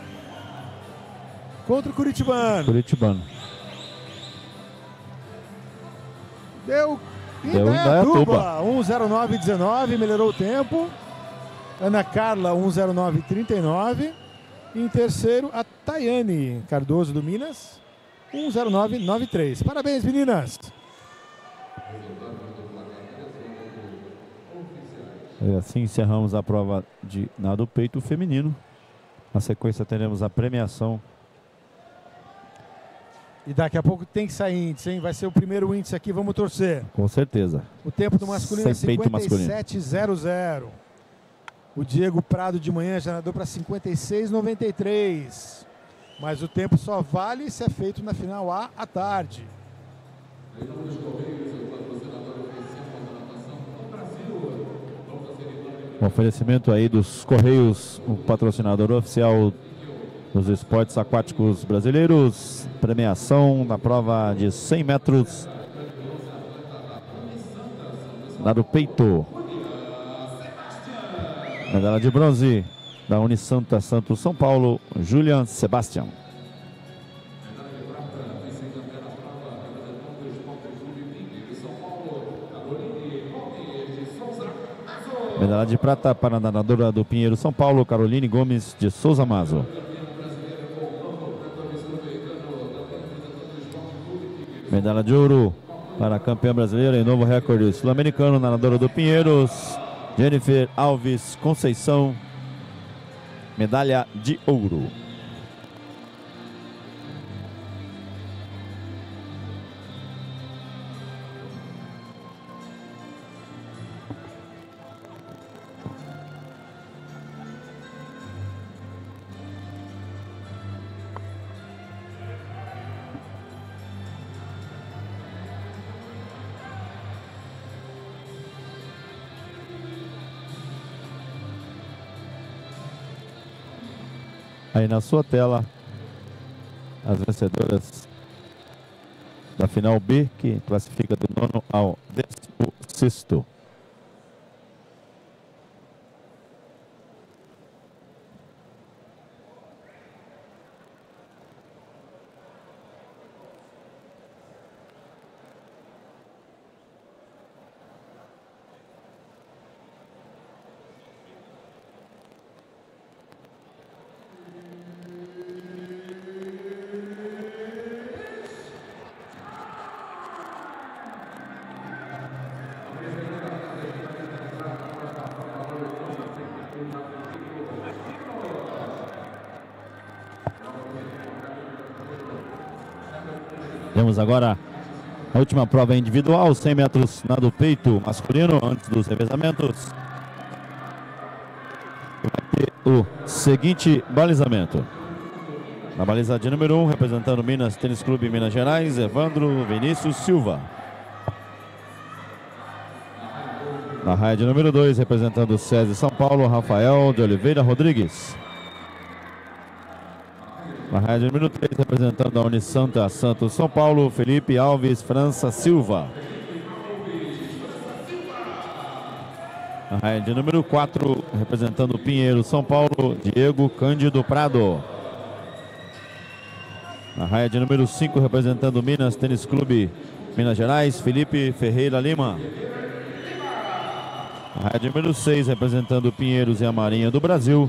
contra o Curitibano. Curitibano. Deu Deu Indaiatuba, 10919, melhorou o tempo. Ana Carla, 10939. E em terceiro, a Tayane Cardoso do Minas, 10993. Parabéns, meninas! E assim encerramos a prova de nado peito feminino. Na sequência teremos a premiação. E daqui a pouco tem que sair índice, hein? Vai ser o primeiro índice aqui, vamos torcer. Com certeza. O tempo do masculino é Sem masculino. 57,00. O Diego Prado de manhã já nadou para 56,93. Mas o tempo só vale se é feito na final A à tarde. Um oferecimento aí dos Correios, o patrocinador oficial dos esportes aquáticos brasileiros. Premiação na prova de 100 metros. Nado peito. Medalha de bronze da Unisanta Santos São Paulo, Julian Sebastian. Medalha de prata para a nadadora do Pinheiro São Paulo, Caroline Gomes de Souza Mazo. Medalha de ouro para a campeã brasileira e novo recorde sul-americano, nadadora do Pinheiros, Jennifer Alves Conceição. Medalha de ouro. Aí na sua tela, as vencedoras da final B, que classifica do nono ao décimo sexto. Temos agora a última prova individual, 100 metros nado peito masculino, antes dos revezamentos. Vai ter o seguinte balizamento. Na baliza de número 1, um, representando Minas Tênis Clube Minas Gerais, Evandro Vinícius Silva. Na raia de número 2, representando o SESI São Paulo, Rafael de Oliveira Rodrigues. Rádio número 3, representando a Unisanta Santos São Paulo, Felipe Alves França Silva. Na rádio número 4, representando Pinheiro São Paulo, Diego Cândido Prado. Na rádio número 5, representando Minas Tênis Clube Minas Gerais, Felipe Ferreira Lima. Na rádio número 6, representando Pinheiros e a Marinha do Brasil,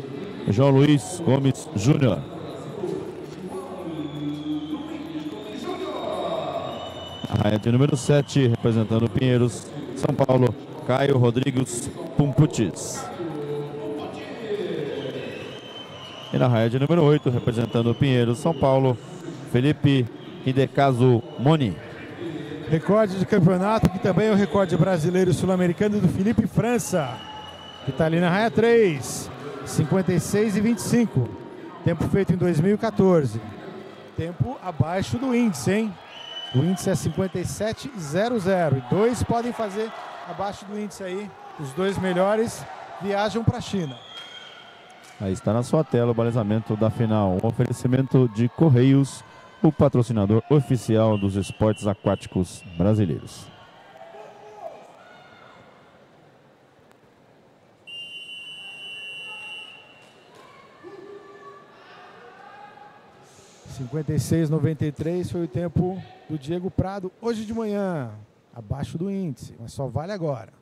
João Luiz Gomes Júnior. Rádio número 7, representando Pinheiros, São Paulo, Caio Rodrigues Pumputis. E na rádio número 8, representando Pinheiros, São Paulo, Felipe Hidecaso Moni. Recorde de campeonato, que também é o recorde brasileiro sul-americano do Felipe França, que está ali na raia 3, 56 e 25. Tempo feito em 2014. Tempo abaixo do índice, hein? O índice é 57,00. E dois podem fazer abaixo do índice aí. Os dois melhores viajam para a China. Aí está na sua tela o balizamento da final. Um oferecimento de Correios o patrocinador oficial dos esportes aquáticos brasileiros. (56,93) foi o tempo do Diego Prado hoje de manhã, abaixo do índice, mas só vale agora.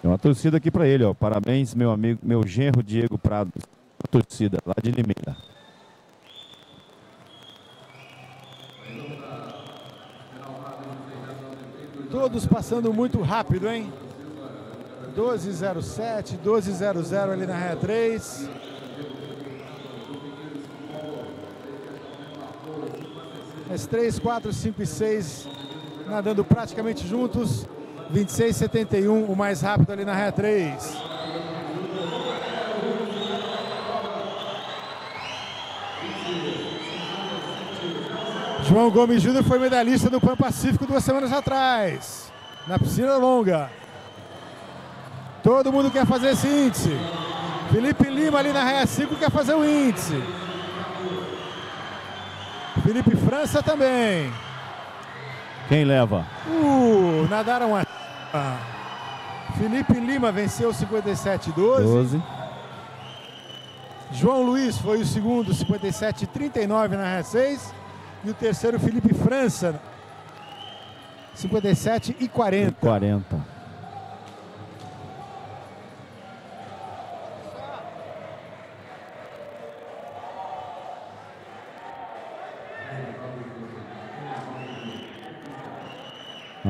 Tem uma torcida aqui para ele, ó. Parabéns, meu amigo, meu genro Diego Prado a torcida lá de Limeira. Todos passando muito rápido, hein? 1207, 1200 ali na ré 3. As 3, 4, 5 e 6 nadando praticamente juntos. 26,71 o mais rápido ali na ré 3. João Gomes Júnior foi medalhista do Pan Pacífico duas semanas atrás, na piscina longa. Todo mundo quer fazer esse índice. Felipe Lima ali na raia 5 quer fazer o índice. Felipe França também. Quem leva? Uh, nadaram a. Felipe Lima venceu 57 12. 12. João Luiz foi o segundo, 57 39 na raia 6. E o terceiro, Felipe França, 57 e 40. 40.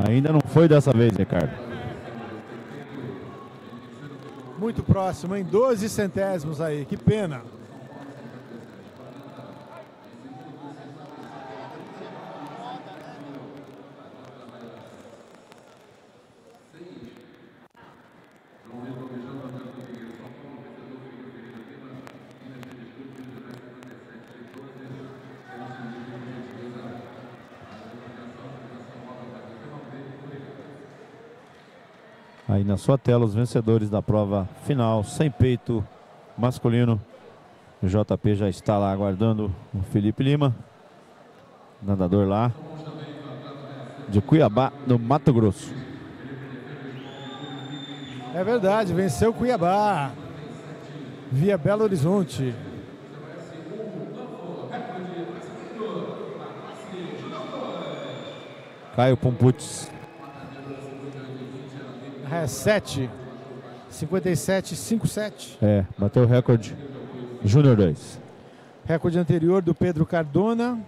Ainda não foi dessa vez, Ricardo. Muito próximo, em 12 centésimos aí, que pena. Aí na sua tela os vencedores da prova final, sem peito masculino. O JP já está lá aguardando o Felipe Lima, nadador lá de Cuiabá, no Mato Grosso. É verdade, venceu Cuiabá via Belo Horizonte. Caio Pomputz 7. 57, 57. É, bateu o recorde. Júnior 2. Recorde anterior do Pedro Cardona.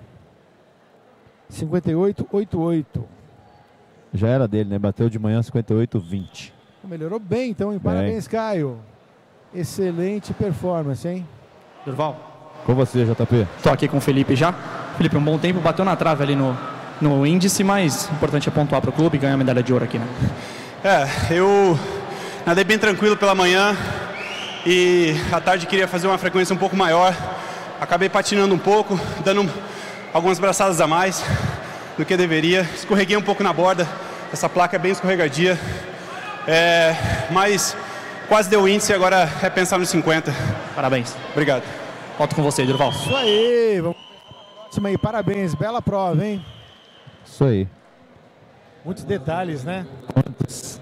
58, 88. Já era dele, né? Bateu de manhã 58, 20. Melhorou bem, então, hein? Parabéns, bem. Caio. Excelente performance, hein? Durval. Com você, JP. Estou aqui com o Felipe já. Felipe, um bom tempo, bateu na trave ali no, no índice, mas o importante é pontuar para o clube e ganhar a medalha de ouro aqui, né? É, eu nadei bem tranquilo pela manhã e à tarde queria fazer uma frequência um pouco maior. Acabei patinando um pouco, dando algumas braçadas a mais do que deveria. Escorreguei um pouco na borda, essa placa é bem escorregadia. É, mas quase deu índice, agora é pensar nos 50. Parabéns. Obrigado. Volto com você, Durval. Isso aí, vamos próxima aí, parabéns, bela prova, hein? Isso aí. Muitos detalhes, né? Quantos?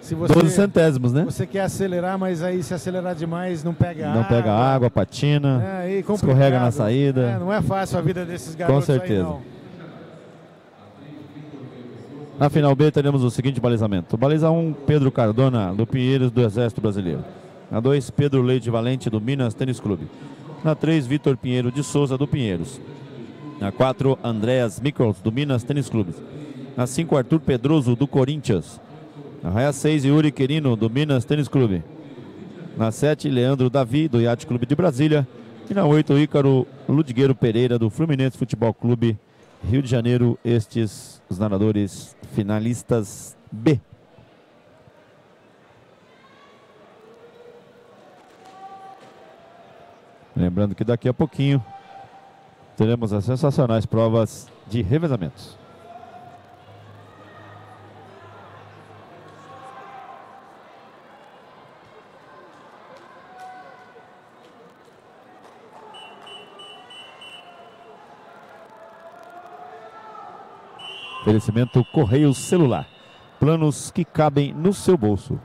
Se 12 centésimos, né? Você quer acelerar, mas aí se acelerar demais não pega Não água. pega água, patina, É, aí complicado. escorrega na saída. É, não é fácil a vida desses Com garotos aí, certeza. não. Na final B teremos o seguinte balizamento. Baliza 1, Pedro Cardona, do Pinheiros, do Exército Brasileiro. Na 2, Pedro Leite Valente, do Minas Tênis Clube. Na 3, Vitor Pinheiro de Souza, do Pinheiros. Na 4, Andréas Mikkels, do Minas Tênis Clube. Na 5, Arthur Pedroso, do Corinthians. Na raia 6, Yuri Querino, do Minas Tênis Clube. Na 7, Leandro Davi, do Yacht Clube de Brasília. E na 8, Ícaro Ludigueiro Pereira, do Fluminense Futebol Clube, Rio de Janeiro. Estes os nadadores finalistas B. Lembrando que daqui a pouquinho teremos as sensacionais provas de revezamentos. Oferecimento Correio Celular. Planos que cabem no seu bolso.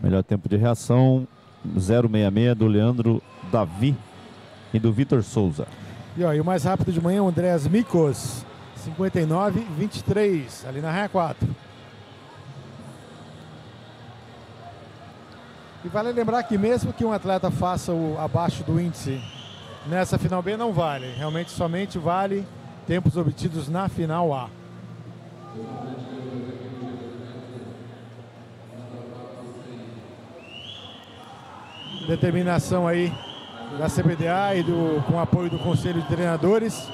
Melhor tempo de reação 066 do Leandro Davi e do Vitor Souza. E, e o mais rápido de manhã, o Andréas Mikos, 59-23, ali na raia 4. E vale lembrar que mesmo que um atleta faça o abaixo do índice nessa final B, não vale. Realmente somente vale tempos obtidos na final A. Determinação aí da CBDA e do, com apoio do Conselho de Treinadores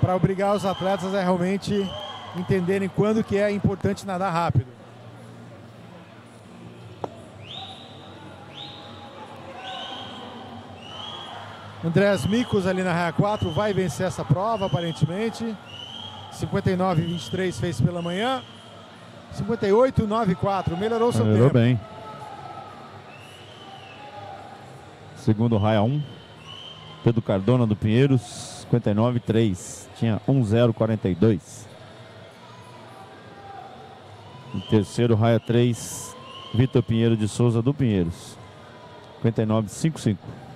para obrigar os atletas a realmente entenderem quando que é importante nadar rápido. Andréas Micos ali na raia 4 vai vencer essa prova aparentemente. 59 23 fez pela manhã. 58 94 melhorou seu Melhorou tempo. bem. Segundo raia 1. Pedro Cardona do Pinheiros, 59 3. Tinha 1-0 42. Em terceiro, raia 3, Vitor Pinheiro de Souza do Pinheiros. 59 55.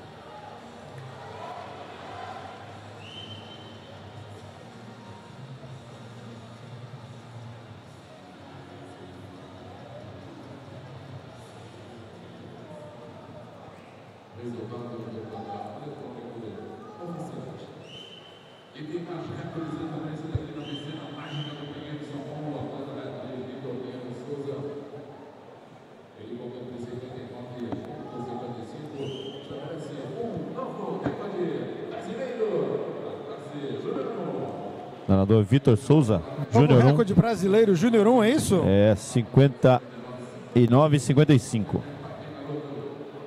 Nadador Vitor Souza, Novo Júnior 1. recorde brasileiro Júnior 1, é isso? É 59 e 55.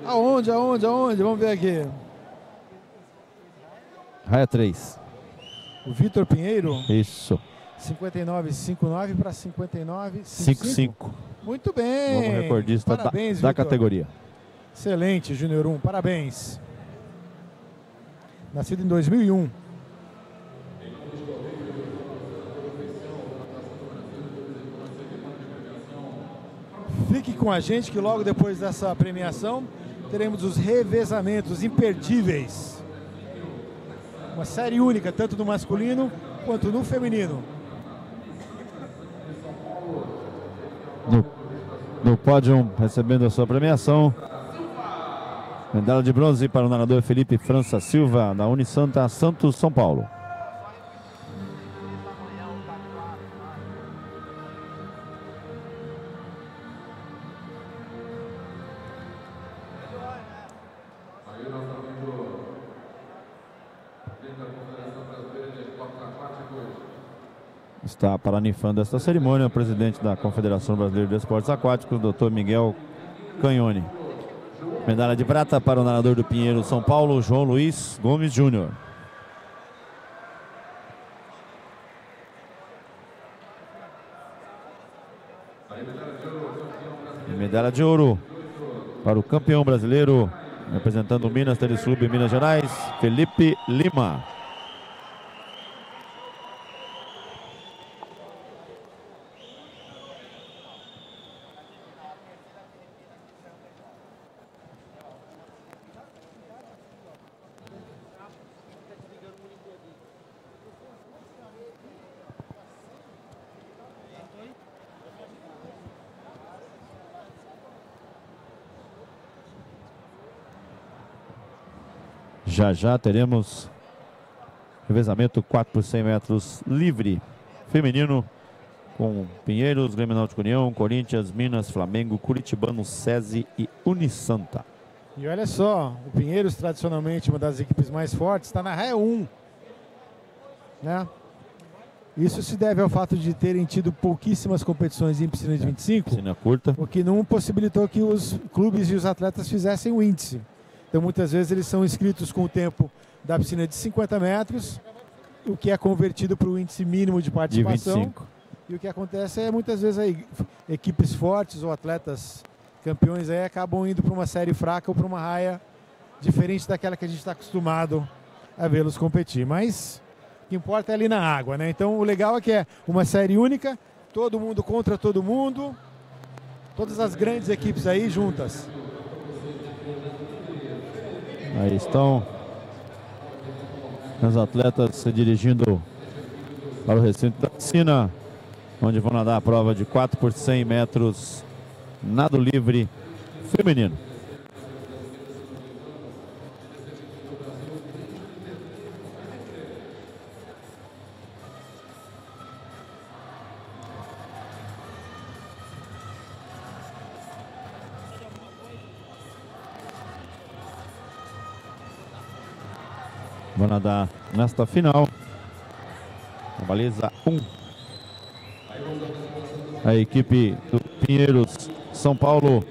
Aonde, aonde, aonde? Vamos ver aqui. Raia 3. O Vitor Pinheiro, Isso. 59,59 para 59,55. 55. Muito bem. Novo recordista da, Parabéns, da Vitor. categoria. Excelente, Júnior 1. Parabéns. Nascido em 2001. Com a gente que logo depois dessa premiação teremos os revezamentos imperdíveis. Uma série única, tanto no masculino quanto no feminino. No, no pódio, recebendo a sua premiação. Medalha de bronze para o nadador Felipe França Silva, da Unisanta Santos, São Paulo. Está paranifando esta cerimônia o presidente da Confederação Brasileira de Esportes Aquáticos, Dr. Miguel Canhone. Medalha de prata para o nadador do Pinheiro São Paulo, João Luiz Gomes Júnior. Medalha de ouro para o campeão brasileiro, representando o Minas Clube Minas Gerais, Felipe Lima. Já já teremos revezamento 4 por 100 metros livre feminino com Pinheiros, Grêmio Náutico União, Corinthians, Minas, Flamengo, Curitibano, SESI e Unisanta. E olha só, o Pinheiros, tradicionalmente uma das equipes mais fortes, está na raia 1. Né? Isso se deve ao fato de terem tido pouquíssimas competições em piscina de 25, Piscina curta. o que não possibilitou que os clubes e os atletas fizessem o índice. Então, muitas vezes, eles são inscritos com o tempo da piscina de 50 metros, o que é convertido para o índice mínimo de De participação. 25. E o que acontece é, muitas vezes, aí, equipes fortes ou atletas campeões aí acabam indo para uma série fraca ou para uma raia diferente daquela que a gente está acostumado a vê-los competir. Mas o que importa é ali na água, né? Então, o legal é que é uma série única, todo mundo contra todo mundo, todas as grandes equipes aí juntas. Aí estão os atletas se dirigindo para o recinto da piscina, onde vão nadar a prova de 4 por 100 metros nado livre feminino. Nadar nesta final. A baliza 1. A equipe do Pinheiros São Paulo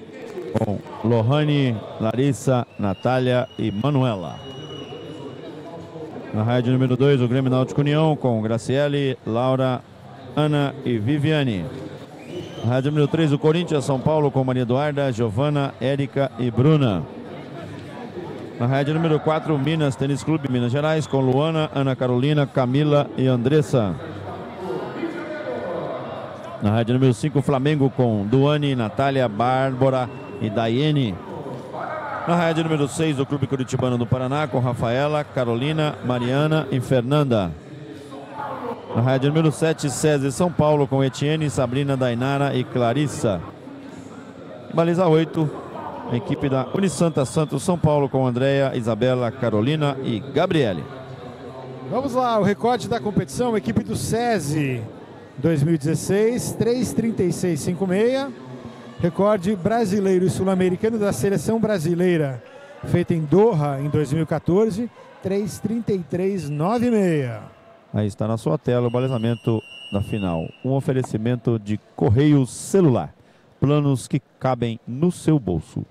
com Lohane, Larissa, Natália e Manuela. Na raia número 2, o Grêmio Náutico União com Graciele, Laura, Ana e Viviane. Na raia número 3, o Corinthians São Paulo com Maria Eduarda, Giovana, Érica e Bruna. Na raia número 4, Minas Tênis Clube Minas Gerais, com Luana, Ana Carolina, Camila e Andressa. Na raia número 5, Flamengo com Duane, Natália, Bárbara e Daiane. Na raia número 6, o Clube Curitibano do Paraná, com Rafaela, Carolina, Mariana e Fernanda. Na raia número 7, César São Paulo, com Etienne, Sabrina, Dainara e Clarissa. Baliza 8, a equipe da Unisanta Santos São Paulo com Andréia, Isabela, Carolina e Gabriele. Vamos lá, o recorde da competição, equipe do SESI 2016, 33656. Recorde brasileiro e sul-americano da seleção brasileira, feita em Doha em 2014, 33396. Aí está na sua tela o balizamento da final. Um oferecimento de correio celular. Planos que cabem no seu bolso.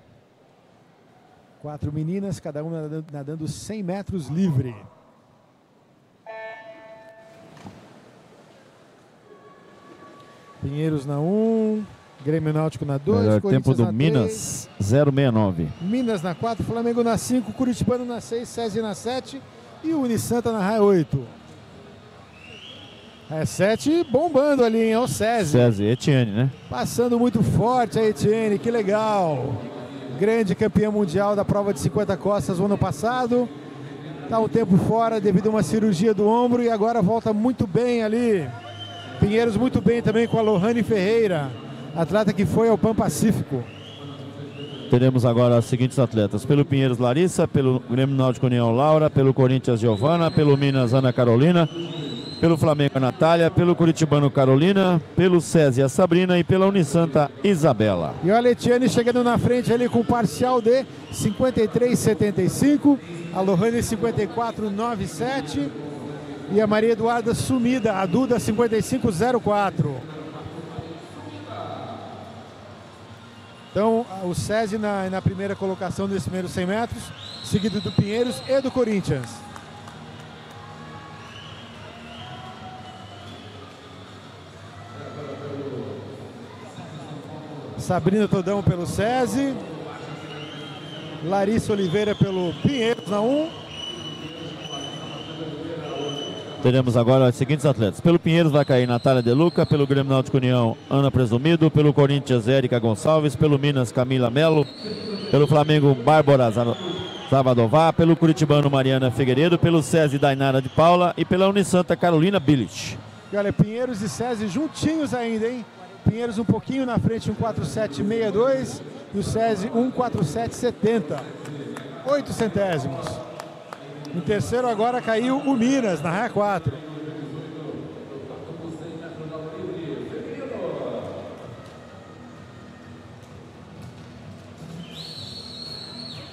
Quatro meninas, cada uma nadando, nadando 100 metros livre. Pinheiros na 1, Grêmio Náutico na 2, Melhor tempo do na Minas, 069. 3, Minas na 4, Flamengo na 5, Curitibano na 6, SESI na 7 e Unisanta na raia 8. É 7 bombando ali, hein? É o SESI. César Etienne, né? Passando muito forte a Etienne, que legal. Grande campeã mundial da prova de 50 costas o ano passado. Está um tempo fora devido a uma cirurgia do ombro e agora volta muito bem ali. Pinheiros muito bem também com a Lohane Ferreira, atleta que foi ao Pan Pacífico. Teremos agora os seguintes atletas: pelo Pinheiros Larissa, pelo Grêmio Náutico União Laura, pelo Corinthians Giovana, pelo Minas Ana Carolina, pelo Flamengo a Natália, pelo Curitibano Carolina, pelo Césia Sabrina e pela Unisanta Isabela. E olha a Etienne chegando na frente ali com parcial de 53,75, a Lohane 54,97 e a Maria Eduarda sumida, a Duda 55,04. Então, a- o SESI na, na primeira colocação nesses primeiros 100 metros, seguido do Pinheiros e do Corinthians. Sabrina Todão pelo SESI. Larissa Oliveira pelo Pinheiros na 1. Teremos agora os seguintes atletas. Pelo Pinheiros vai cair Natália De Luca, pelo Grêmio Náutico União, Ana Presumido, pelo Corinthians, Érica Gonçalves, pelo Minas, Camila Melo, pelo Flamengo, Bárbara Zava- Zavadová, pelo Curitibano, Mariana Figueiredo, pelo SESI, Dainara de Paula e pela Unisanta, Carolina Billich. E olha, Pinheiros e SESI juntinhos ainda, hein? Pinheiros um pouquinho na frente, 14762 e o SESI 14770. Oito centésimos. No terceiro agora caiu o Minas, na raia 4.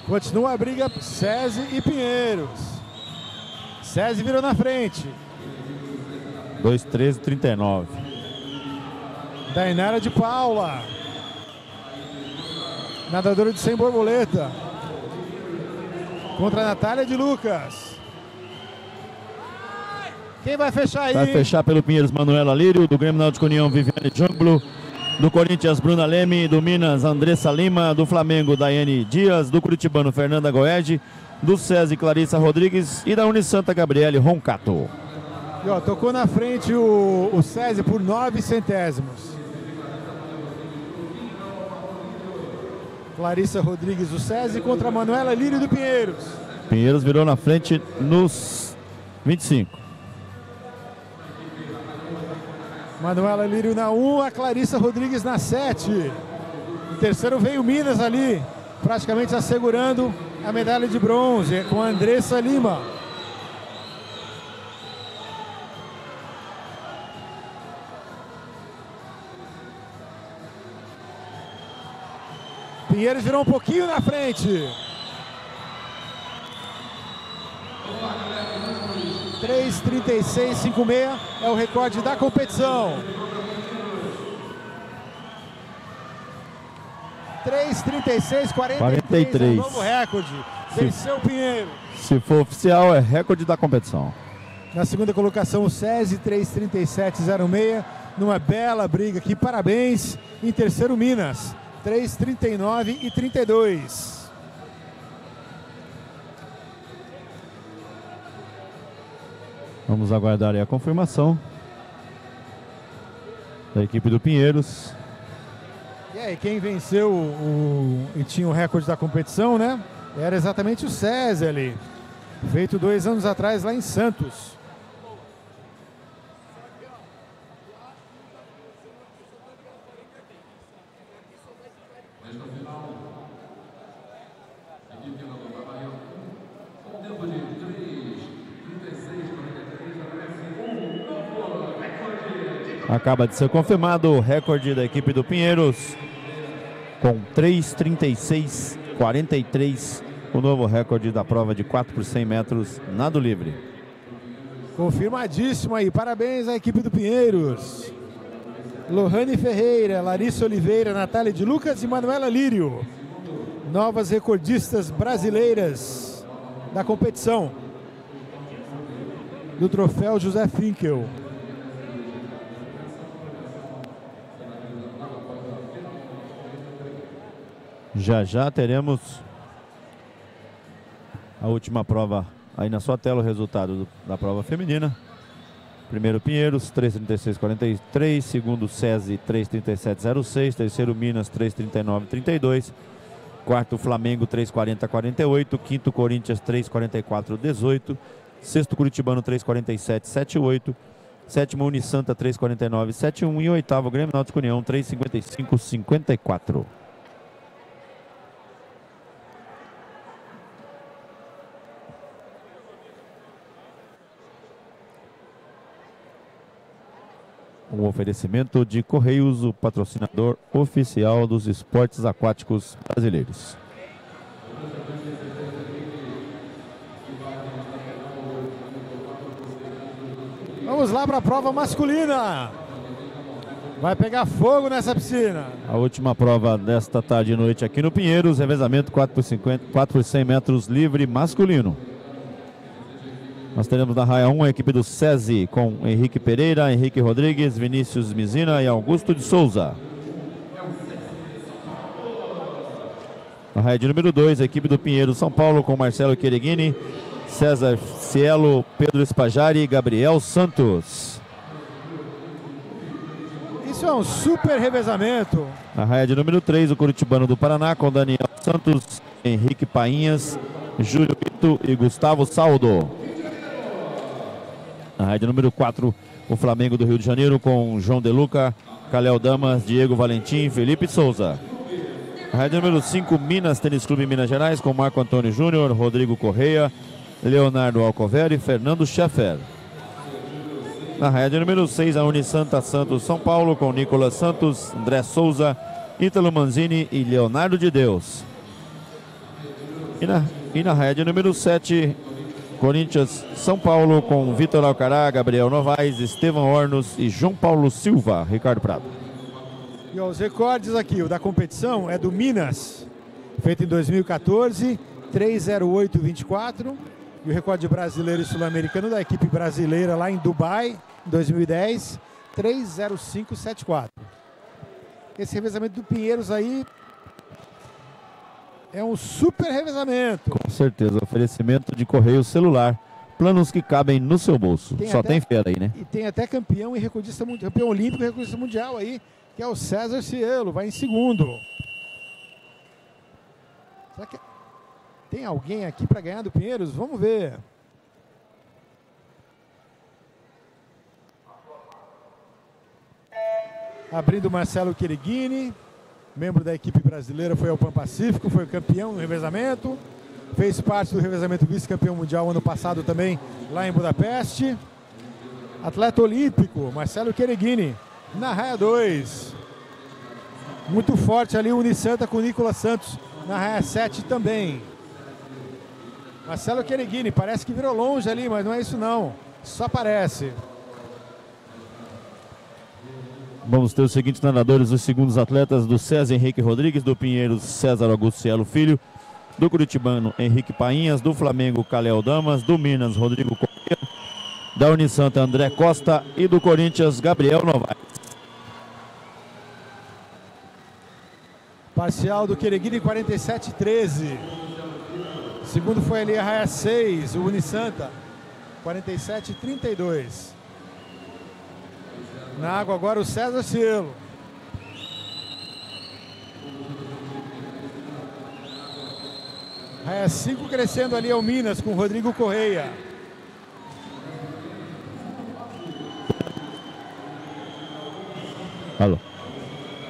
Continua a briga SESI e Pinheiros. SESI virou na frente. 2, 13, 39. Dainara de Paula. Nadadora de 100 borboleta. Contra a Natália de Lucas. Quem vai fechar aí? Vai fechar pelo Pinheiros, Manuela Lírio, do Grêmio Náutico União, Viviane Junglo, do Corinthians, Bruna Leme, do Minas, Andressa Lima, do Flamengo, Daiane Dias, do Curitibano, Fernanda Goed, do SESI, Clarissa Rodrigues e da Unisanta, Gabriele Roncato. E, ó, tocou na frente o, o SESI por 9 centésimos. Clarissa Rodrigues do SESI contra a Manuela Lírio do Pinheiros. Pinheiros virou na frente nos 25. Manuela Lírio na 1, a Clarissa Rodrigues na 7. Em terceiro veio Minas ali, praticamente assegurando a medalha de bronze com a Andressa Lima. Pinheiros virou um pouquinho na frente. 3,36,56 é o recorde da competição. 3,36,43 é o 43. novo recorde. Venceu o Pinheiro. Se for oficial, é recorde da competição. Na segunda colocação, o SESI 3,37,06. Numa bela briga aqui, parabéns. Em terceiro, Minas 3,39 e 32. Vamos aguardar aí a confirmação da equipe do Pinheiros. E aí, quem venceu o, e tinha o recorde da competição, né? Era exatamente o SESI ali. Feito dois anos atrás lá em Santos. Nesta final, a equipe do Bahia, com um tempo de 3, 36, 43, aparece um novo recorde de Acaba de ser confirmado o recorde da equipe do Pinheiros com 3,36, 43, o novo recorde da prova de 4 por 100 metros nado livre. Confirmadíssimo aí. Parabéns à equipe do Pinheiros. Lohane Ferreira, Larissa Oliveira, Natália de Lucas e Manuela Lírio. Novas recordistas brasileiras da competição. Do troféu José Finkel. Já já teremos a última prova aí na sua tela, o resultado do- da prova feminina. Primeiro Pinheiros, 3,36,43. Segundo SESI, 3,37,06. Terceiro Minas, 3,39,32. Quarto Flamengo, 3,40,48. Quinto Corinthians, 3,44,18. Sexto Curitibano, 3,47,78. Sétimo Unisanta, 3,49,71. E oitavo Grêmio Náutico União, 3,55,54. Um oferecimento de Correios, o patrocinador oficial dos esportes aquáticos brasileiros. Vamos lá para a prova masculina. Vai pegar fogo nessa piscina. A última prova desta tarde e noite aqui no Pinheiros, revezamento 4 por, 50, 4 por 100 metros livre masculino. Nós teremos na raia 1 a equipe do SESI com Henrique Pereira, Henrique Rodrigues, Vinícius Mizina e Augusto de Souza. Na raia de número 2, a equipe do Pinheiro São Paulo com Marcelo Quereguini, César Cielo, Pedro Espajari e Gabriel Santos. Isso é um super revezamento. Na raia de número 3, o Curitibano do Paraná com Daniel Santos, Henrique Painhas, Júlio Pito e Gustavo Saldo. Na de número 4, o Flamengo do Rio de Janeiro com João De Luca, Calel Damas, Diego Valentim Felipe Souza. Na de número 5, Minas Tênis Clube Minas Gerais com Marco Antônio Júnior, Rodrigo Correia, Leonardo Alcover e Fernando Schaffer. Na de número 6, a Unisanta Santos São Paulo com Nicolas Santos, André Souza, Ítalo Manzini e Leonardo de Deus. E na, e na de número 7, Corinthians São Paulo com Vitor Alcará, Gabriel Novaes, Estevam Hornos e João Paulo Silva. Ricardo Prado. E ó, os recordes aqui, o da competição é do Minas, feito em 2014, 30824. E o recorde brasileiro e sul-americano da equipe brasileira lá em Dubai, em 2010, 30574. Esse revezamento do Pinheiros aí é um super revezamento. Com certeza, oferecimento de correio celular. Planos que cabem no seu bolso. Tem Só até- tem fera aí, né? E tem até campeão e recordista mundial, campeão olímpico e recordista mundial aí, que é o César Cielo, vai em segundo. Será que tem alguém aqui para ganhar do Pinheiros? Vamos ver. Abrindo Marcelo Quereguini, membro da equipe brasileira, foi ao Pan Pacífico, foi campeão no revezamento, fez parte do revezamento vice-campeão mundial ano passado também, lá em Budapeste. Atleta olímpico, Marcelo Quereguini, na raia 2. Muito forte ali o Unisanta com o Nicolas Santos, na raia 7 também. Marcelo Quereguini, parece que virou longe ali, mas não é isso não. Só parece. Vamos ter os seguintes nadadores, os segundos atletas do César Henrique Rodrigues, do Pinheiros César Augusto Cielo Filho, do Curitibano Henrique Painhas, do Flamengo Calel Damas, do Minas Rodrigo Corrêa, da Unisanta André Costa e do Corinthians Gabriel Novaes. Parcial do Quereguini 47-13. Segundo foi ali a raia 6, o Unisanta 47-32. Na água agora o César Cielo. Raia 5 crescendo ali ao Minas com o Rodrigo Correia. Alô.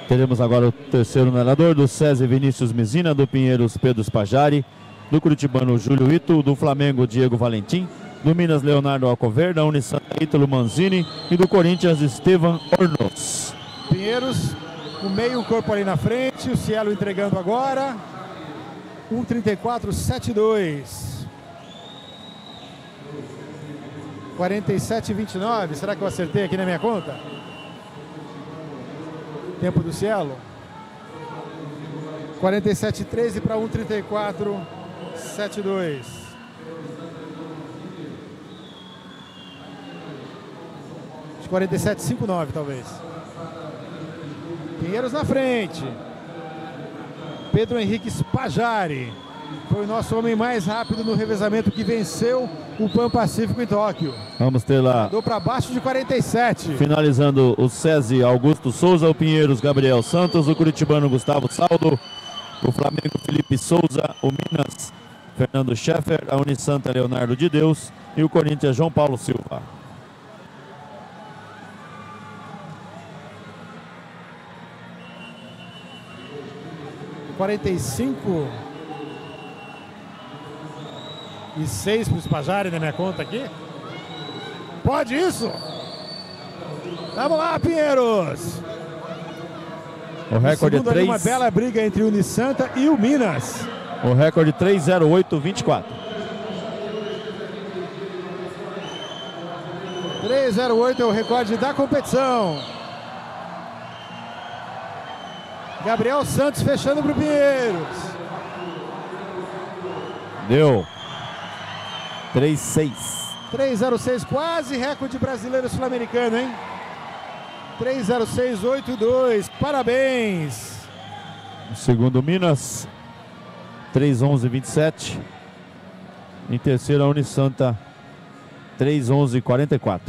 Teremos agora o terceiro nadador do César Vinícius Mizina, do Pinheiros Pedro Spajari, do Curitibano Júlio Ito, do Flamengo Diego Valentim, do Minas Leonardo Alcover, da Unisanta Ítalo Manzini e do Corinthians Estevan Ornos. Pinheiros, o meio corpo ali na frente, o Cielo entregando agora. 1:34:72. 47:29. Será que eu acertei aqui na minha conta? Tempo do Cielo. 47:13 para 1:34:72. Acho que 47:59 talvez. Pinheiros na frente. Pedro Henrique Spajari foi o nosso homem mais rápido no revezamento que venceu o Pan Pacífico em Tóquio. Vamos ter lá, Deu para baixo de 47. finalizando o SESI Augusto Souza, o Pinheiros Gabriel Santos, o Curitibano Gustavo Saldo, o Flamengo Felipe Souza, o Minas Fernando Scheffer, a Unisanta Leonardo de Deus e o Corinthians João Paulo Silva. 45 e 6 para o Spajari na minha conta aqui. Pode isso? Vamos lá, Pinheiros. O recorde é Segundo ali, uma 3, bela briga entre o Unisanta e o Minas. o recorde 30824. 308 é o recorde da competição. Gabriel Santos fechando para o Pinheiros. Deu. 3-6. 306, quase recorde brasileiro sul-americano, hein? 30682, parabéns. Segundo Minas, 3-11-27. Em terceira, Unisanta, 3-11-44.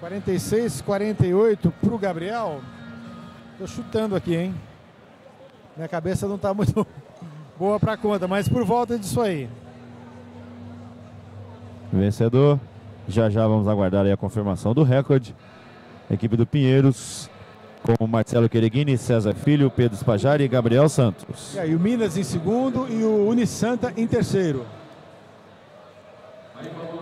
46, 48 para o Gabriel. Tô chutando aqui, hein? Minha cabeça não tá muito boa para conta, mas por volta disso aí. Vencedor. Já já vamos aguardar aí a confirmação do recorde. Equipe do Pinheiros com Marcelo Quereguini, César Filho, Pedro Spajari e Gabriel Santos. E aí, o Minas em segundo e o Unisanta em terceiro. O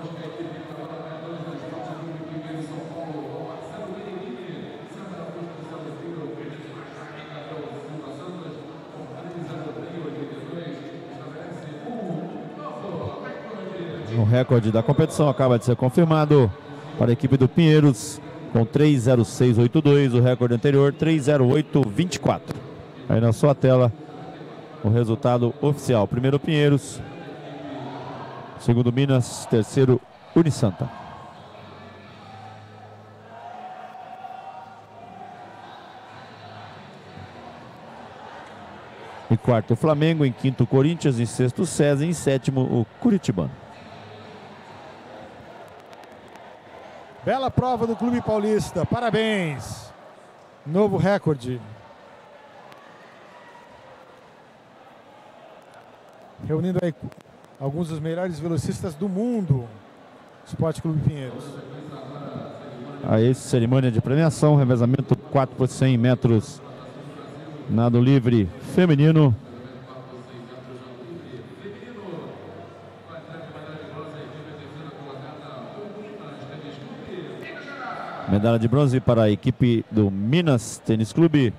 recorde da competição acaba de ser confirmado para a equipe do Pinheiros com 30682, o recorde anterior 30824. Aí na sua tela o resultado oficial. Primeiro Pinheiros, segundo Minas, terceiro Unisanta. Em quarto, Flamengo. Em quinto, Corinthians. Em sexto, César. Em sétimo, o Curitibano. Bela prova do Clube Paulista, parabéns. Novo recorde. Reunindo aí alguns dos melhores velocistas do mundo. Esporte Clube Pinheiros. Aí, cerimônia de premiação, revezamento 4 por 100 metros. Nado livre feminino. Medalha de bronze para a equipe do Minas Tênis Clube,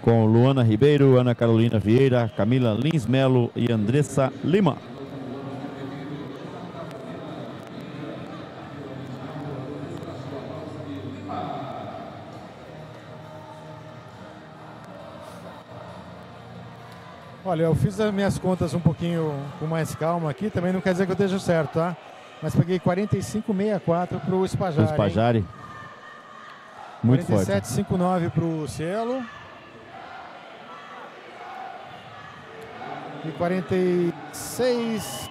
com Luana Ribeiro, Ana Carolina Vieira, Camila Lins Melo e Andressa Lima. Olha, eu fiz as minhas contas um pouquinho com mais calma aqui, também não quer dizer que eu esteja certo, tá? Mas peguei 45,64 para o Spajari. O Spajari. Muito 47,59 para o Cielo. E 46.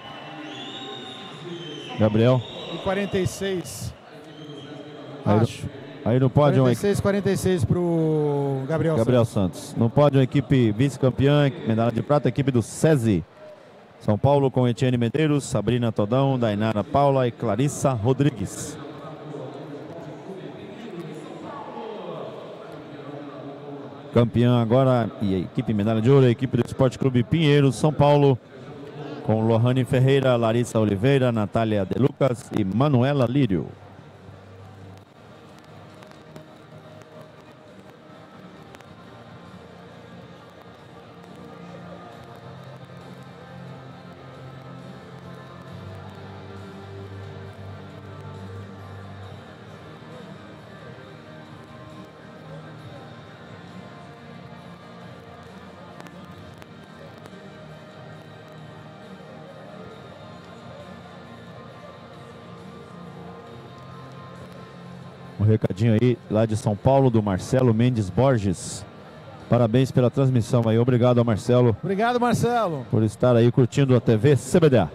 Gabriel. E 46. Aí, acho. Aí no pódio 46, 46 para o Gabriel, Gabriel Santos. Santos. No pódio, a equipe vice-campeã, medalha de prata, a equipe do SESI. São Paulo com Etienne Medeiros, Sabrina Todão, Dainara Paula e Clarissa Rodrigues. Campeã agora e a equipe medalha de ouro, a equipe do Esporte Clube Pinheiro, São Paulo, com Lohane Ferreira, Larissa Oliveira, Natália De Lucas e Manuela Lírio. Recadinho aí lá de São Paulo do Marcelo Mendes Borges. Parabéns pela transmissão aí. Obrigado ao Marcelo Obrigado, Marcelo. por estar aí curtindo a TV CBDA.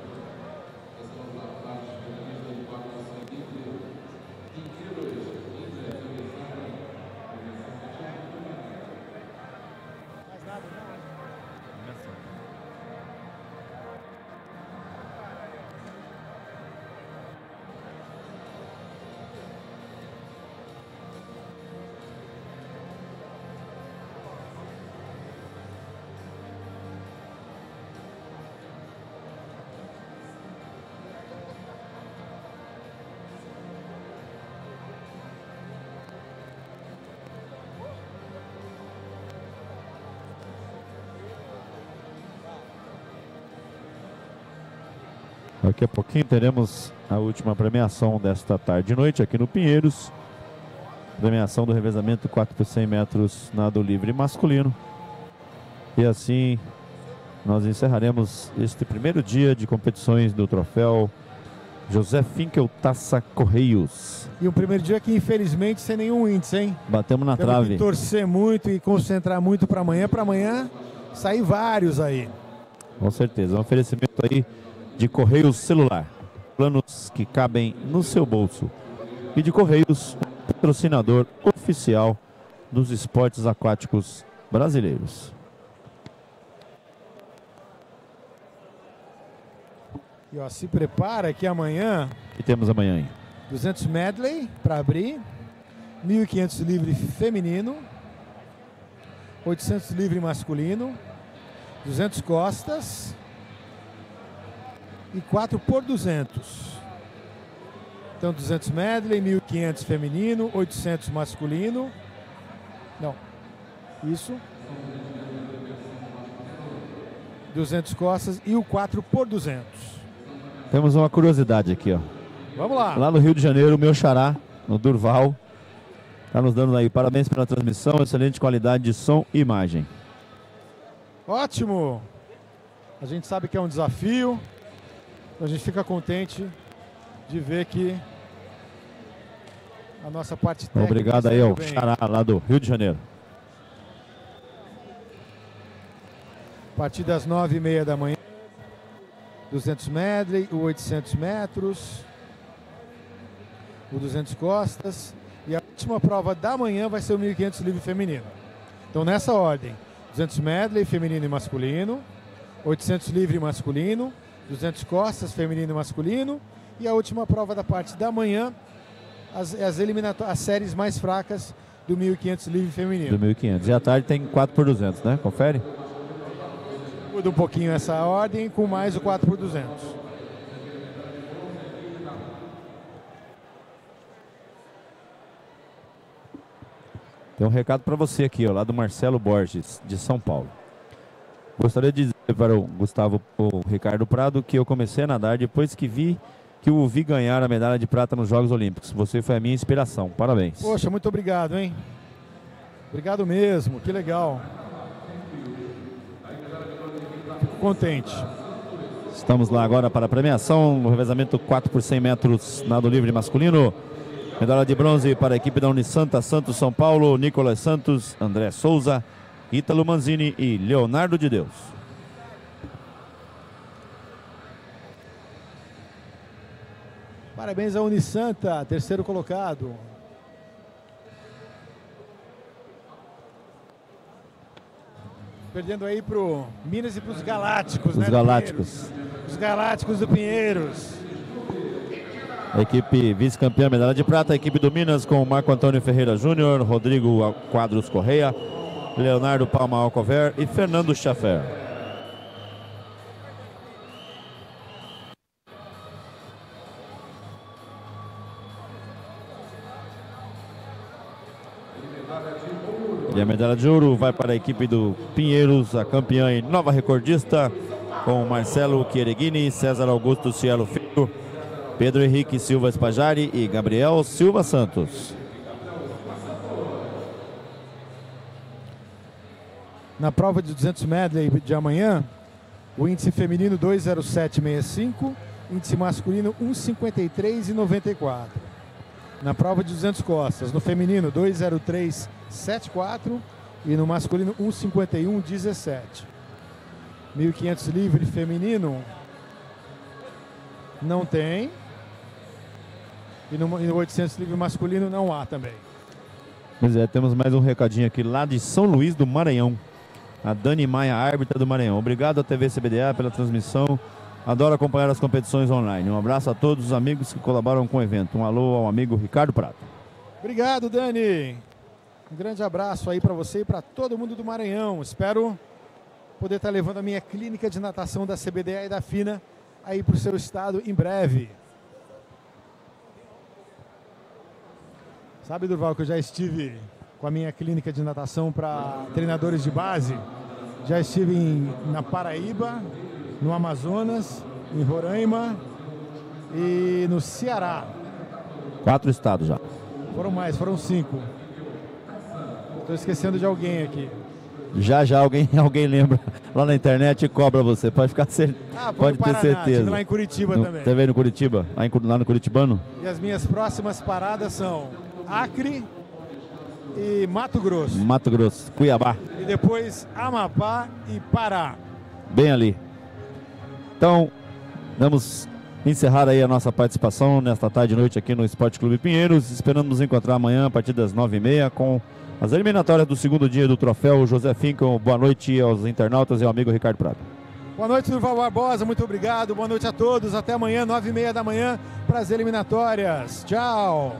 Daqui a pouquinho teremos a última premiação desta tarde e noite aqui no Pinheiros. Premiação do revezamento 4 por 100 metros nado livre masculino. E assim nós encerraremos este primeiro dia de competições do troféu José Finkel Taça Correios. E o primeiro dia que, infelizmente, sem nenhum índice, hein? Batemos na Temos trave. que torcer muito e concentrar muito para amanhã. Para amanhã sair vários aí. Com certeza. Um oferecimento aí de Correios Celular. Planos que cabem no seu bolso. E de Correios, patrocinador oficial dos esportes aquáticos brasileiros. E ó, se prepara que amanhã que temos amanhã aí? 200 medley para abrir, 1.500 livre feminino, 800 livre masculino, 200 costas e 4 por 200. Então 200 medley, 1.500 feminino, 800 masculino. Não, isso. 200 costas e o 4 por 200. Temos uma curiosidade aqui, ó. Vamos lá. Lá no Rio de Janeiro, o meu xará, no Durval, está nos dando aí parabéns pela transmissão, excelente qualidade de som e imagem. Ótimo! A gente sabe que é um desafio, a gente fica contente de ver que a nossa parte técnica. Obrigado aí ao xará lá do Rio de Janeiro. A partir das nove e meia da manhã, 200 medley, o 800 metros, o 200 costas e a última prova da manhã vai ser o 1500 livre feminino. Então nessa ordem, 200 medley feminino e masculino, 800 livre masculino, 200 costas feminino e masculino e a última prova da parte da manhã, as, as, as séries mais fracas do 1500 livre feminino. Do 1.500. E à tarde tem 4 por 200, né? Confere? Muda um pouquinho essa ordem com mais o 4 por 200. Tem um recado para você aqui, ó, lá do Marcelo Borges, de São Paulo. Gostaria de dizer para o Gustavo, o Ricardo Prado, que eu comecei a nadar depois que vi que o vi ganhar a medalha de prata nos Jogos Olímpicos. Você foi a minha inspiração. Parabéns. Poxa, muito obrigado, hein? Obrigado mesmo, que legal. Fico contente. Estamos lá agora para a premiação no revezamento 4 por 100 metros nado livre masculino. Medalha de bronze para a equipe da Unisanta Santos São Paulo, Nicolas Santos, André Souza, Ítalo Manzini e Leonardo de Deus. Parabéns à Unisanta, terceiro colocado. Perdendo aí pro Minas e pros Galácticos, Os né? do Galácticos. Os Galácticos do Pinheiros. A equipe vice-campeã, medalha de prata, a equipe do Minas com Marco Antônio Ferreira Júnior, Rodrigo Quadros Correia, Leonardo Palma Alcover e Fernando Schaffer. E a medalha de ouro vai para a equipe do Pinheiros, a campeã e nova recordista, com Marcelo Chiereghini, César Augusto Cielo Filho, Pedro Henrique Silva Espajari e Gabriel Silva Santos. Na prova de 200 medley de amanhã, o índice feminino 20765, índice masculino 153,94. Na prova de 200 costas, no feminino 20374 e no masculino 151,17. 1500 livre feminino não tem. E no, e no 800 livre masculino não há também. Pois é, temos mais um recadinho aqui lá de São Luís do Maranhão. A Dani Maia, árbitra do Maranhão. Obrigado à TV CBDA pela transmissão. Adoro acompanhar as competições online. Um abraço a todos os amigos que colaboram com o evento. Um alô ao amigo Ricardo Prato. Obrigado, Dani. Um grande abraço aí para você e para todo mundo do Maranhão. Espero poder estar levando a minha clínica de natação da CBDA e da FINA aí para o seu estado em breve. Sabe, Durval, que eu já estive com a minha clínica de natação para treinadores de base. Já estive em, na Paraíba, no Amazonas, em Roraima e no Ceará. Quatro estados já. Foram mais, foram cinco. Estou esquecendo de alguém aqui. Já já alguém, alguém lembra lá na internet e cobra você. Pode ficar cer Ah, pode ter Paraná, certeza. tive lá em Curitiba no, também. Você veio no Curitiba? Lá, em lá no Curitibano? E as minhas próximas paradas são Acre e Mato Grosso. Mato Grosso, Cuiabá, E depois Amapá e Pará. bem ali. Então, vamos encerrar aí a nossa participação nesta tarde e noite aqui no Esporte Clube Pinheiros. Esperamos nos encontrar amanhã a partir das nove e meia com as eliminatórias do segundo dia do troféu José Finkel. Boa noite aos internautas e ao amigo Ricardo Prado. Boa noite, Durval Barbosa. Muito obrigado. Boa noite a todos. Até amanhã, nove e meia da manhã, para as eliminatórias. Tchau.